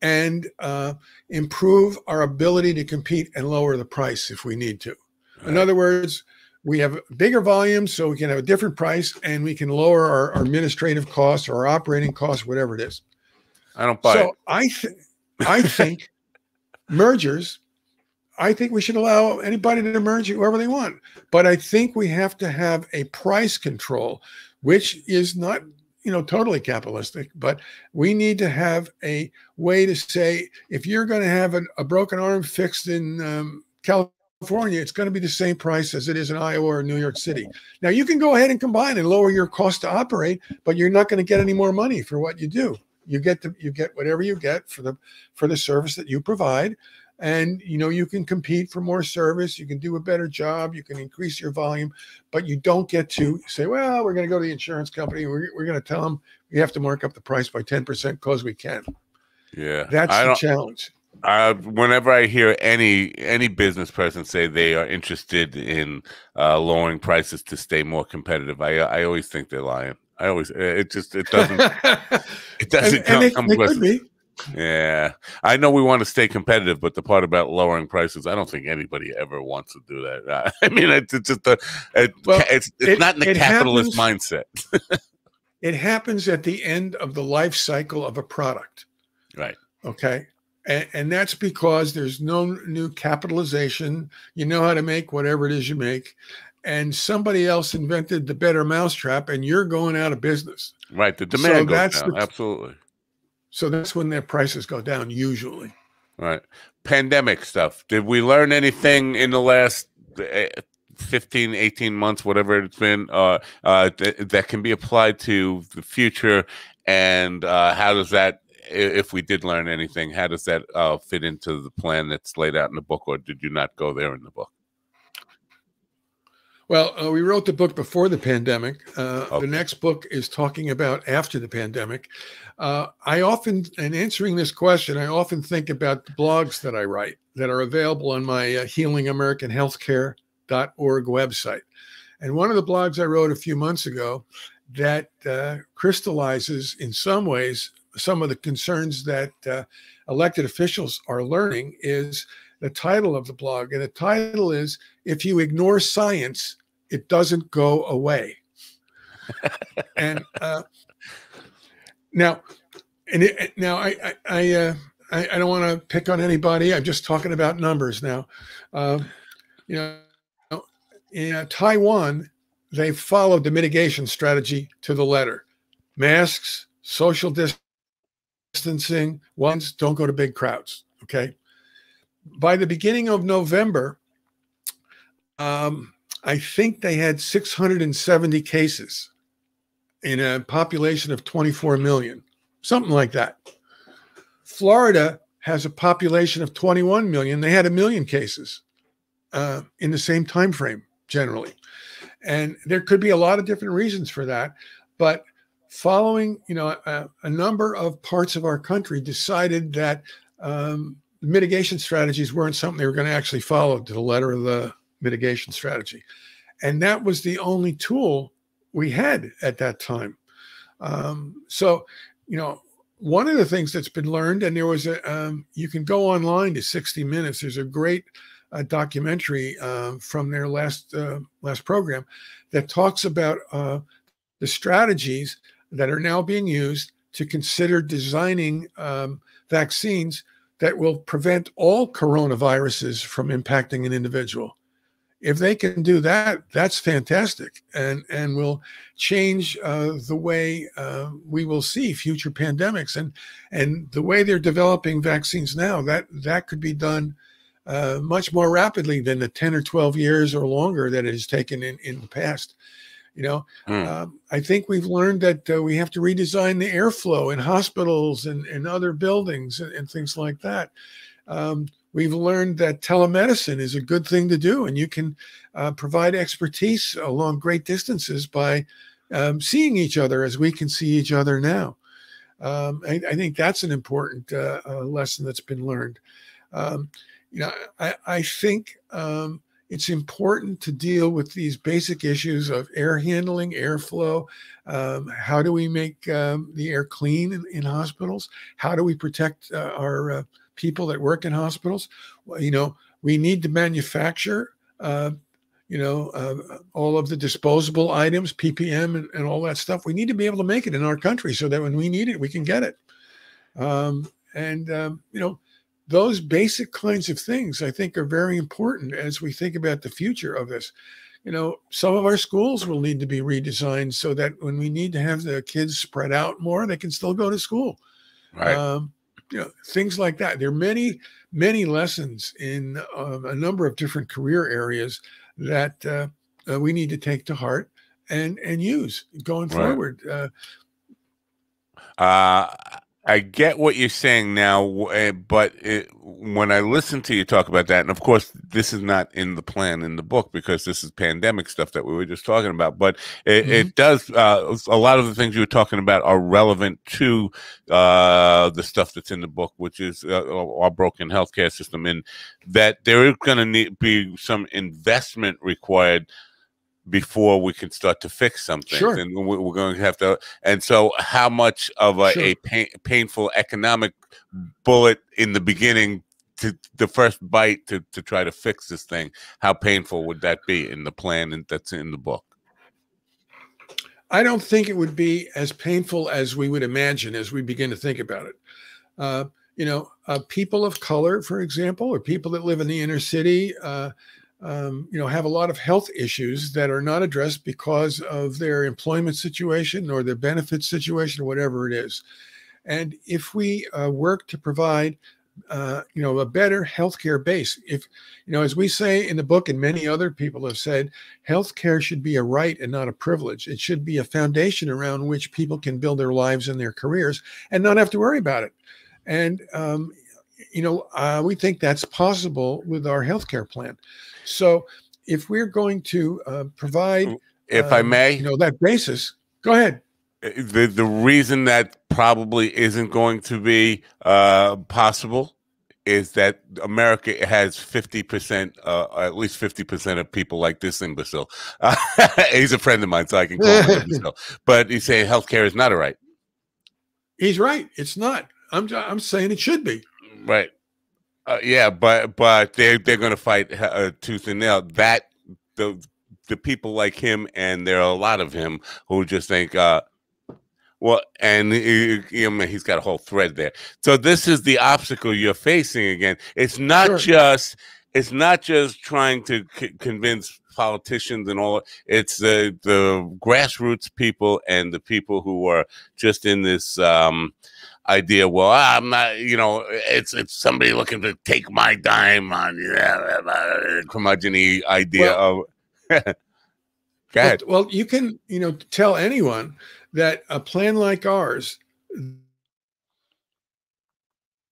and uh, improve our ability to compete and lower the price if we need to. Right. In other words, we have bigger volumes, so we can have a different price and we can lower our, our administrative costs or our operating costs, whatever it is. I don't buy so it. I, th- I think mergers, I think we should allow anybody to merge whoever they want. But I think we have to have a price control, which is not you know totally capitalistic but we need to have a way to say if you're going to have an, a broken arm fixed in um, california California, it's going to be the same price as it is in Iowa or New York City. Now you can go ahead and combine and lower your cost to operate, but you're not going to get any more money for what you do. You get the you get whatever you get for the for the service that you provide, and you know you can compete for more service. You can do a better job. You can increase your volume, but you don't get to say, well, we're going to go to the insurance company. We're, we're going to tell them we have to mark up the price by ten percent because we can. Yeah, that's the challenge. Uh, whenever I hear any any business person say they are interested in uh, lowering prices to stay more competitive, I I always think they're lying. I always it just it doesn't it doesn't and, come, and they, come they could be. Yeah, I know we want to stay competitive, but the part about lowering prices, I don't think anybody ever wants to do that. I mean, it's, it's just a, it, well, it's it's it, not in the capitalist happens, mindset. it happens at the end of the life cycle of a product. Right. Okay. And, and that's because there's no new capitalization. You know how to make whatever it is you make. And somebody else invented the better mousetrap, and you're going out of business. Right. The demand So goes that's down. the- Absolutely. So that's when their prices go down, usually. Right. Pandemic stuff. Did we learn anything in the last eh, 15, 18 months, whatever it's been, uh, uh, th- that can be applied to the future? And uh, how does that, if we did learn anything, how does that uh, fit into the plan that's laid out in the book, or did you not go there in the book? Well, uh, we wrote the book before the pandemic. Uh, Okay. The next book is talking about after the pandemic. Uh, I often, in answering this question, I often think about the blogs that I write that are available on my uh, healingamericanhealthcare.org website. And one of the blogs I wrote a few months ago that uh, crystallizes, in some ways, some of the concerns that uh, elected officials are learning is the title of the blog. And the title is If You Ignore Science, It Doesn't Go Away. and uh, now, and it, now I, I, I, uh, I, I don't want to pick on anybody. I'm just talking about numbers now. Um, you know, in uh, Taiwan, they followed the mitigation strategy to the letter. Masks, social distancing, ones don't go to big crowds. Okay. By the beginning of November, um, I think they had 670 cases in a population of 24 million, something like that. Florida has a population of 21 million. They had a million cases uh, in the same time frame, generally, and there could be a lot of different reasons for that. But following, you know, a, a number of parts of our country decided that um, mitigation strategies weren't something they were going to actually follow to the letter of the mitigation strategy, and that was the only tool we had at that time. Um, so, you know, one of the things that's been learned, and there was a, um, you can go online to 60 Minutes. There's a great uh, documentary uh, from their last uh, last program that talks about uh, the strategies that are now being used to consider designing um, vaccines that will prevent all coronaviruses from impacting an individual if they can do that, that's fantastic, and and will change uh, the way uh, we will see future pandemics, and and the way they're developing vaccines now. That that could be done uh, much more rapidly than the ten or twelve years or longer that it has taken in in the past. You know, Hmm. um, I think we've learned that uh, we have to redesign the airflow in hospitals and, and other buildings and, and things like that. Um, we've learned that telemedicine is a good thing to do, and you can uh, provide expertise along great distances by um, seeing each other as we can see each other now. Um, I, I think that's an important uh, uh, lesson that's been learned. Um, you know, I, I think um, it's important to deal with these basic issues of air handling, airflow. Um, how do we make um, the air clean in, in hospitals? How do we protect uh, our uh, people that work in hospitals? Well, you know, we need to manufacture, uh, you know, uh, all of the disposable items, PPM, and, and all that stuff. We need to be able to make it in our country so that when we need it, we can get it. Um, and um, you know, those basic kinds of things I think are very important as we think about the future of this. You know, some of our schools will need to be redesigned so that when we need to have the kids spread out more, they can still go to school. Right. Um, you know, things like that. There are many, many lessons in uh, a number of different career areas that uh, uh, we need to take to heart and and use going Right. forward. Uh, Uh, I get what you're saying now, eh, but it, when I listen to you talk about that, and of course, this is not in the plan in the book because this is pandemic stuff that we were just talking about. But it, it does. Uh, a lot of the things you were talking about are relevant to uh, the stuff that's in the book, which is uh, our broken healthcare system, and that there is going to need be some investment required before we can start to fix something. Sure. And we- we're going to have to. And so, how much of a, Sure. a pain, painful economic bullet in the beginning? To the first bite to, to try to fix this thing, how painful would that be in the plan and that's in the book? I don't think it would be as painful as we would imagine as we begin to think about it. Uh, you know, uh, people of color, for example, or people that live in the inner city, uh, um, you know, have a lot of health issues that are not addressed because of their employment situation or their benefit situation or whatever it is. And if we uh, work to provide uh, you know, a better healthcare base. If, you know, as we say in the book, and many other people have said, healthcare should be a right and not a privilege. It should be a foundation around which people can build their lives and their careers and not have to worry about it. And, um, you know, uh, we think that's possible with our healthcare plan. So if we're going to uh, provide, if I um, may, you know, that basis, go ahead. the the reason that probably isn't going to be uh, possible is that America has fifty percent, uh, at least fifty percent of people like this imbecile. Uh, he's a friend of mine, so I can call him imbecile. But he's saying healthcare is not a right. He's right. It's not. I'm I'm saying it should be. Right. Uh, yeah, but but they they're going to fight uh, tooth and nail. That the the people like him, and there are a lot of him who just think, uh, well, and he, he's got a whole thread there. So this is the obstacle you're facing again. It's not Sure. just it's not just trying to c- convince politicians and all. It's the the grassroots people and the people who are just in this um, idea. Well, I'm not. You know, it's it's somebody looking to take my dime on yeah, curmudgeon idea of. Go ahead. Well, well, you can, you know, tell anyone that a plan like ours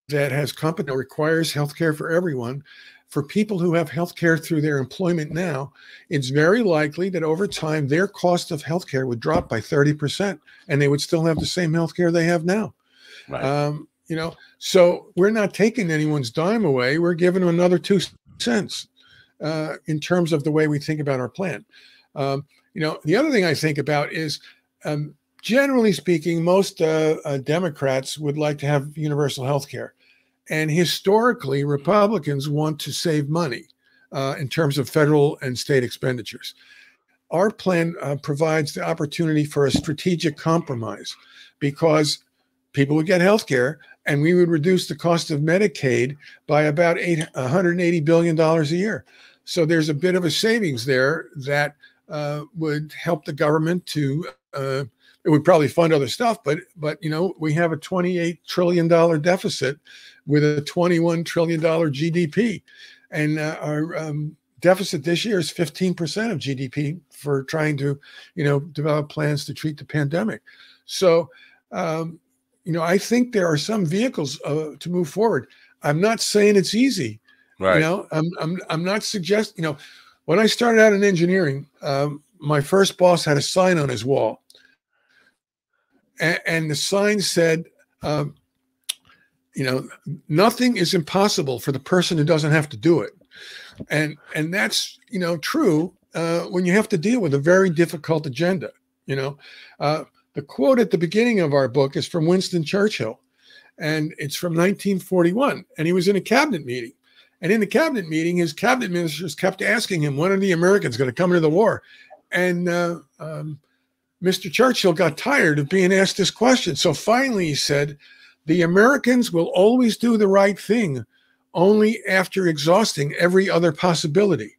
that has company requires health care for everyone. For people who have health care through their employment now, it's very likely that over time their cost of health care would drop by 30% and they would still have the same health care they have now. Right. Um, you know, so we're not taking anyone's dime away. We're giving them another two cents uh, in terms of the way we think about our plan. Um, you know, the other thing I think about is, um, generally speaking, most uh, uh, Democrats would like to have universal health care. And historically, Republicans want to save money uh, in terms of federal and state expenditures. Our plan uh, provides the opportunity for a strategic compromise because people would get health care and we would reduce the cost of Medicaid by about eight, $180 billion a year. So there's a bit of a savings there that uh, would help the government to uh, it would probably fund other stuff but but you know we have a 28 trillion dollar deficit with a 21 trillion dollar gdp and uh, our um, deficit this year is 15% of gdp for trying to you know develop plans to treat the pandemic so um, you know i think there are some vehicles uh, to move forward i'm not saying it's easy right. you know i'm i'm, I'm not suggesting you know when I started out in engineering, um, my first boss had a sign on his wall, and, and the sign said, um, "You know, nothing is impossible for the person who doesn't have to do it," and and that's you know true uh, when you have to deal with a very difficult agenda. You know, uh, the quote at the beginning of our book is from Winston Churchill, and it's from 1941, and he was in a cabinet meeting. And in the cabinet meeting, his cabinet ministers kept asking him, when are the Americans going to come into the war? And uh, um, Mr. Churchill got tired of being asked this question. So finally he said, the Americans will always do the right thing only after exhausting every other possibility.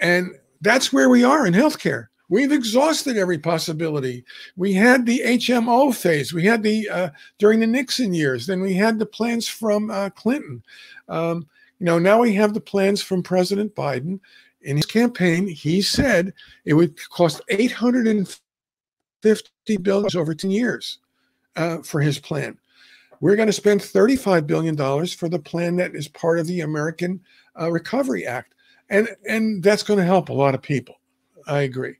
And that's where we are in healthcare. We've exhausted every possibility. We had the HMO phase. We had the uh, during the Nixon years. Then we had the plans from uh, Clinton. Um, you know, now we have the plans from President Biden. In his campaign, he said it would cost 850 billion over 10 years uh, for his plan. We're going to spend 35 billion dollars for the plan that is part of the American uh, Recovery Act, and and that's going to help a lot of people. I agree,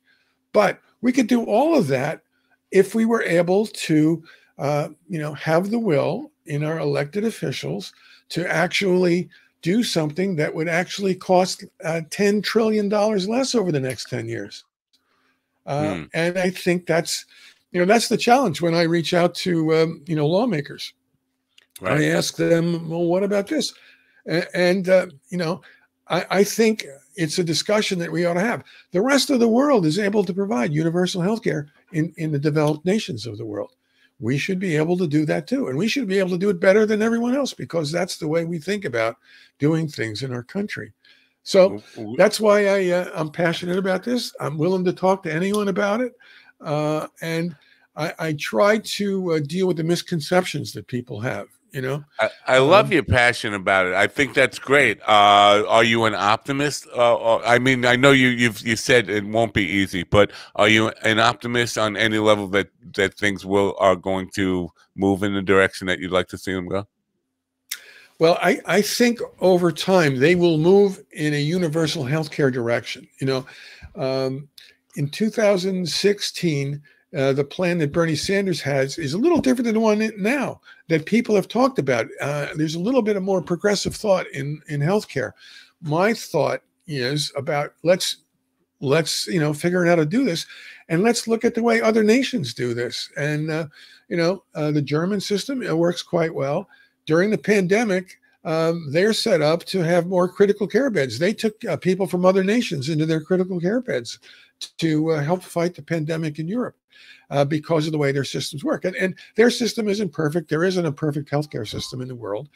but we could do all of that if we were able to, uh, you know, have the will in our elected officials to actually do something that would actually cost uh, $10 trillion less over the next 10 years. Uh, Hmm. And I think that's, you know, that's the challenge when I reach out to, um, you know, lawmakers. Right. I ask them, well, what about this? A- And, uh, you know, I, I think it's a discussion that we ought to have. The rest of the world is able to provide universal health care in, in the developed nations of the world. We should be able to do that too. And we should be able to do it better than everyone else because that's the way we think about doing things in our country. So that's why I, uh, I'm passionate about this. I'm willing to talk to anyone about it. Uh, and I, I, try to uh, deal with the misconceptions that people have you know? I, I love um, your passion about it. I think that's great. Uh, are you an optimist? Uh, i mean i know you you've you said it won't be easy but are you an optimist on any level that that things will are going to move in the direction that you'd like to see them go? Well i i think over time they will move in a universal healthcare direction you know? Um, in 2016 uh, the plan that Bernie Sanders has is a little different than the one now that people have talked about. Uh, there's a little bit of more progressive thought in in healthcare. My thought is about let's let's you know figure out how to do this, and let's look at the way other nations do this. And uh, you know uh, the German system it works quite well during the pandemic. Um, they're set up to have more critical care beds. They took uh, people from other nations into their critical care beds to uh, help fight the pandemic in Europe uh, because of the way their systems work. And, and their system isn't perfect. There isn't a perfect healthcare system in the world,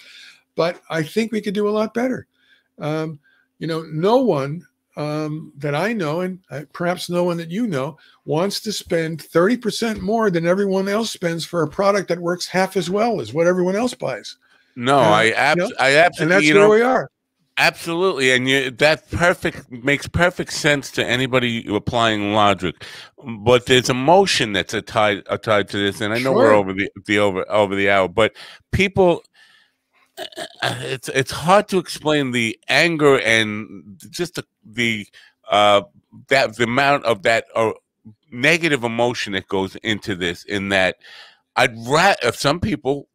but I think we could do a lot better. Um, you know, no one um, that I know, and uh, perhaps no one that you know, wants to spend 30% more than everyone else spends for a product that works half as well as what everyone else buys. No, uh, I, abs- you know? I absolutely, and that's you know, where we are. Absolutely, and you, that perfect makes perfect sense to anybody applying logic. But there's emotion that's a tied tied to this, and I know sure. we're over the the over over the hour, but people, it's it's hard to explain the anger and just the the uh that the amount of that uh, negative emotion that goes into this. In that, I'd rather if some people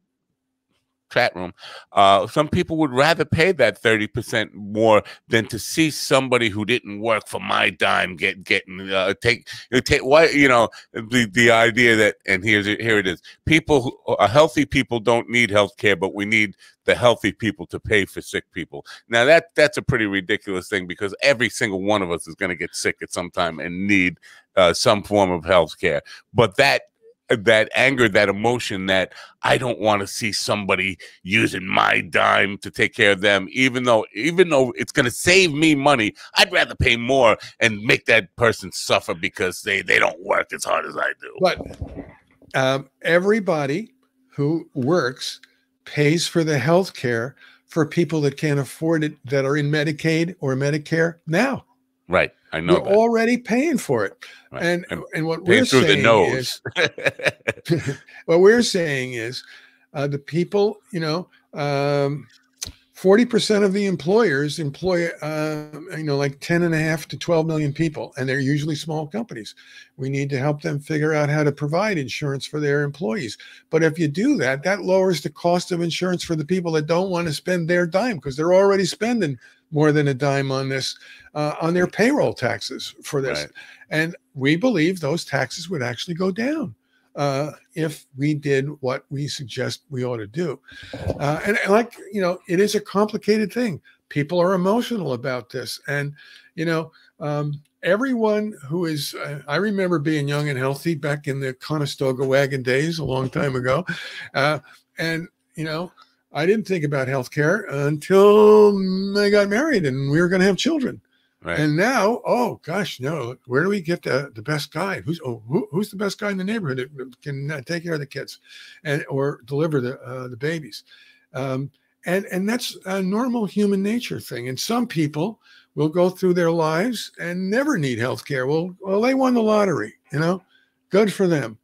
chat room. Uh, some people would rather pay that 30% more than to see somebody who didn't work for my dime get getting uh, take take what you know the the idea that and here's here it is people who, uh, healthy people don't need health care but we need the healthy people to pay for sick people now that that's a pretty ridiculous thing because every single one of us is going to get sick at some time and need uh, some form of health care but that that anger, that emotion that I don't want to see somebody using my dime to take care of them, even though even though it's going to save me money, I'd rather pay more and make that person suffer because they they don't work as hard as I do. But um, everybody who works pays for the health care for people that can't afford it that are in Medicaid or Medicare now. Right. I know. We're that. already paying for it. Right. And, and, and what we're saying is what we're saying is uh, the people, you know, um, 40% of the employers employ, uh, you know, like 10 and a half to 12 million people, and they're usually small companies. We need to help them figure out how to provide insurance for their employees. But if you do that, that lowers the cost of insurance for the people that don't want to spend their dime because they're already spending more than a dime on this, uh, on their payroll taxes for this. Right. And we believe those taxes would actually go down uh, if we did what we suggest we ought to do. Uh, and, and, like, you know, it is a complicated thing. People are emotional about this. And, you know, um, everyone who is, uh, I remember being young and healthy back in the Conestoga wagon days a long time ago. Uh, and, you know, I didn't think about healthcare until I got married and we were going to have children. Right. And now, oh gosh, no! Where do we get the, the best guy? Who's oh, who, who's the best guy in the neighborhood that can uh, take care of the kids, and or deliver the uh, the babies? Um, and and that's a normal human nature thing. And some people will go through their lives and never need health care. Well, well, they won the lottery, you know, good for them.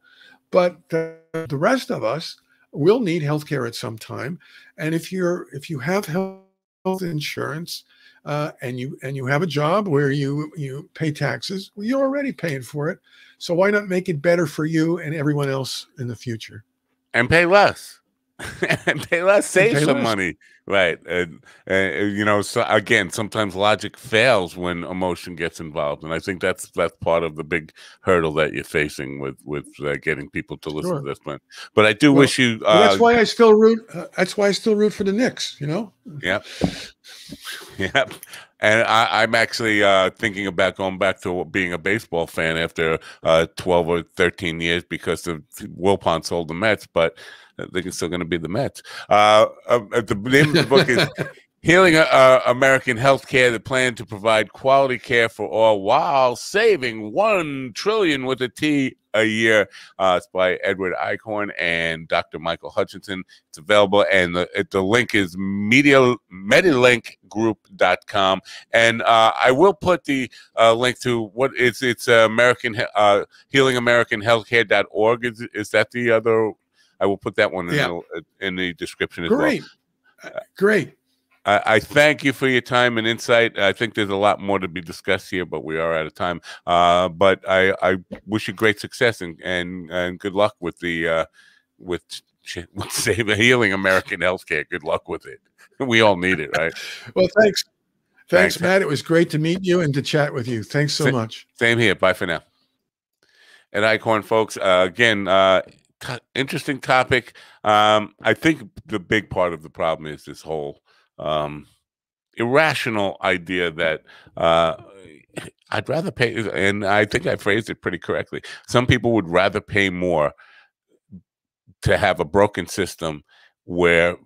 But the rest of us will need health care at some time. And if you're if you have health insurance uh, and you and you have a job where you you pay taxes, well, you're already paying for it. So why not make it better for you and everyone else in the future? And pay less. and pay less, save pay some less. money. Right. And, and, you know, so again, sometimes logic fails when emotion gets involved. And I think that's that's part of the big hurdle that you're facing with with uh, getting people to listen sure. to this plan. But I do well, wish you. Uh, that's why I still root. Uh, that's why I still root for the Knicks. You know. Yep. Yep. and I, am actually uh, thinking about going back to being a baseball fan after uh, 12 or 13 years because of Wilpon sold the Mets, but I think it's still going to be the Mets. Uh, uh, the name of the book is Healing uh, American Healthcare, the plan to provide quality care for all while saving one trillion with a T a year. Uh, it's by Edward Eichhorn and Dr. Michael Hutchinson. It's available, and the, it, the link is media, medilinkgroup.com. And uh, I will put the uh, link to what it's it's uh, American uh, Healing American Healthcare.org. Is, is that the other? I will put that one in, yeah. the, in the description as Great. well. Great. I, I, thank you for your time and insight. I think there's a lot more to be discussed here, but we are out of time. Uh, but I, I, wish you great success and and, and good luck with the uh, with with save healing American healthcare. Good luck with it. We all need it, right? well, thanks. Thanks, Thanks, Matt. It was great to meet you and to chat with you. Thanks so much. Same here. Bye for now. Ed Eichhorn, folks. Uh, again, uh, interesting topic. Um, I think the big part of the problem is this whole um, irrational idea that uh, I'd rather pay, and I think I phrased it pretty correctly. Some people would rather pay more to have a broken system where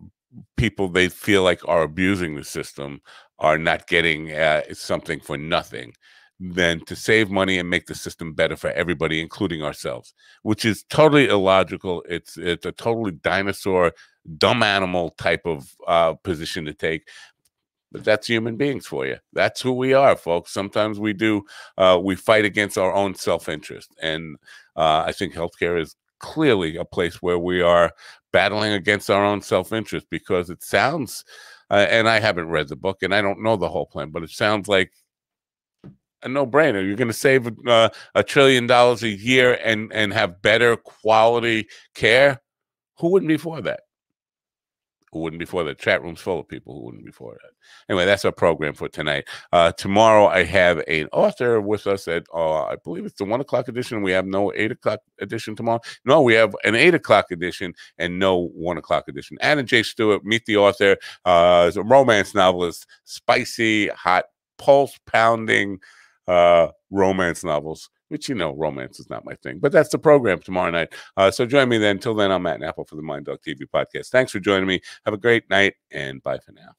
people they feel like are abusing the system are not getting uh, something for nothing than to save money and make the system better for everybody, including ourselves, which is totally illogical. It's it's a totally dinosaur, dumb animal type of uh, position to take. But that's human beings for you. That's who we are, folks. Sometimes we do uh, we fight against our own self interest, and uh, I think healthcare is clearly a place where we are battling against our own self interest because it sounds. Uh, and I haven't read the book and I don't know the whole plan, but it sounds like a no-brainer. You're going to save uh, a trillion dollars a year and and have better quality care. Who wouldn't be for that? Who wouldn't be for that? Chat room's full of people who wouldn't be for that. Anyway, that's our program for tonight. Uh, tomorrow, I have an author with us at uh, I believe it's the one o'clock edition. We have no eight o'clock edition tomorrow. No, we have an eight o'clock edition and no one o'clock edition. Anna J. Stewart, meet the author. Uh, is a romance novelist, spicy, hot, pulse pounding uh, romance novels, which you know, romance is not my thing, but that's the program tomorrow night. Uh, so join me then. Until then, I'm Matt Nappo for the Mind Dog TV podcast. Thanks for joining me. Have a great night and bye for now.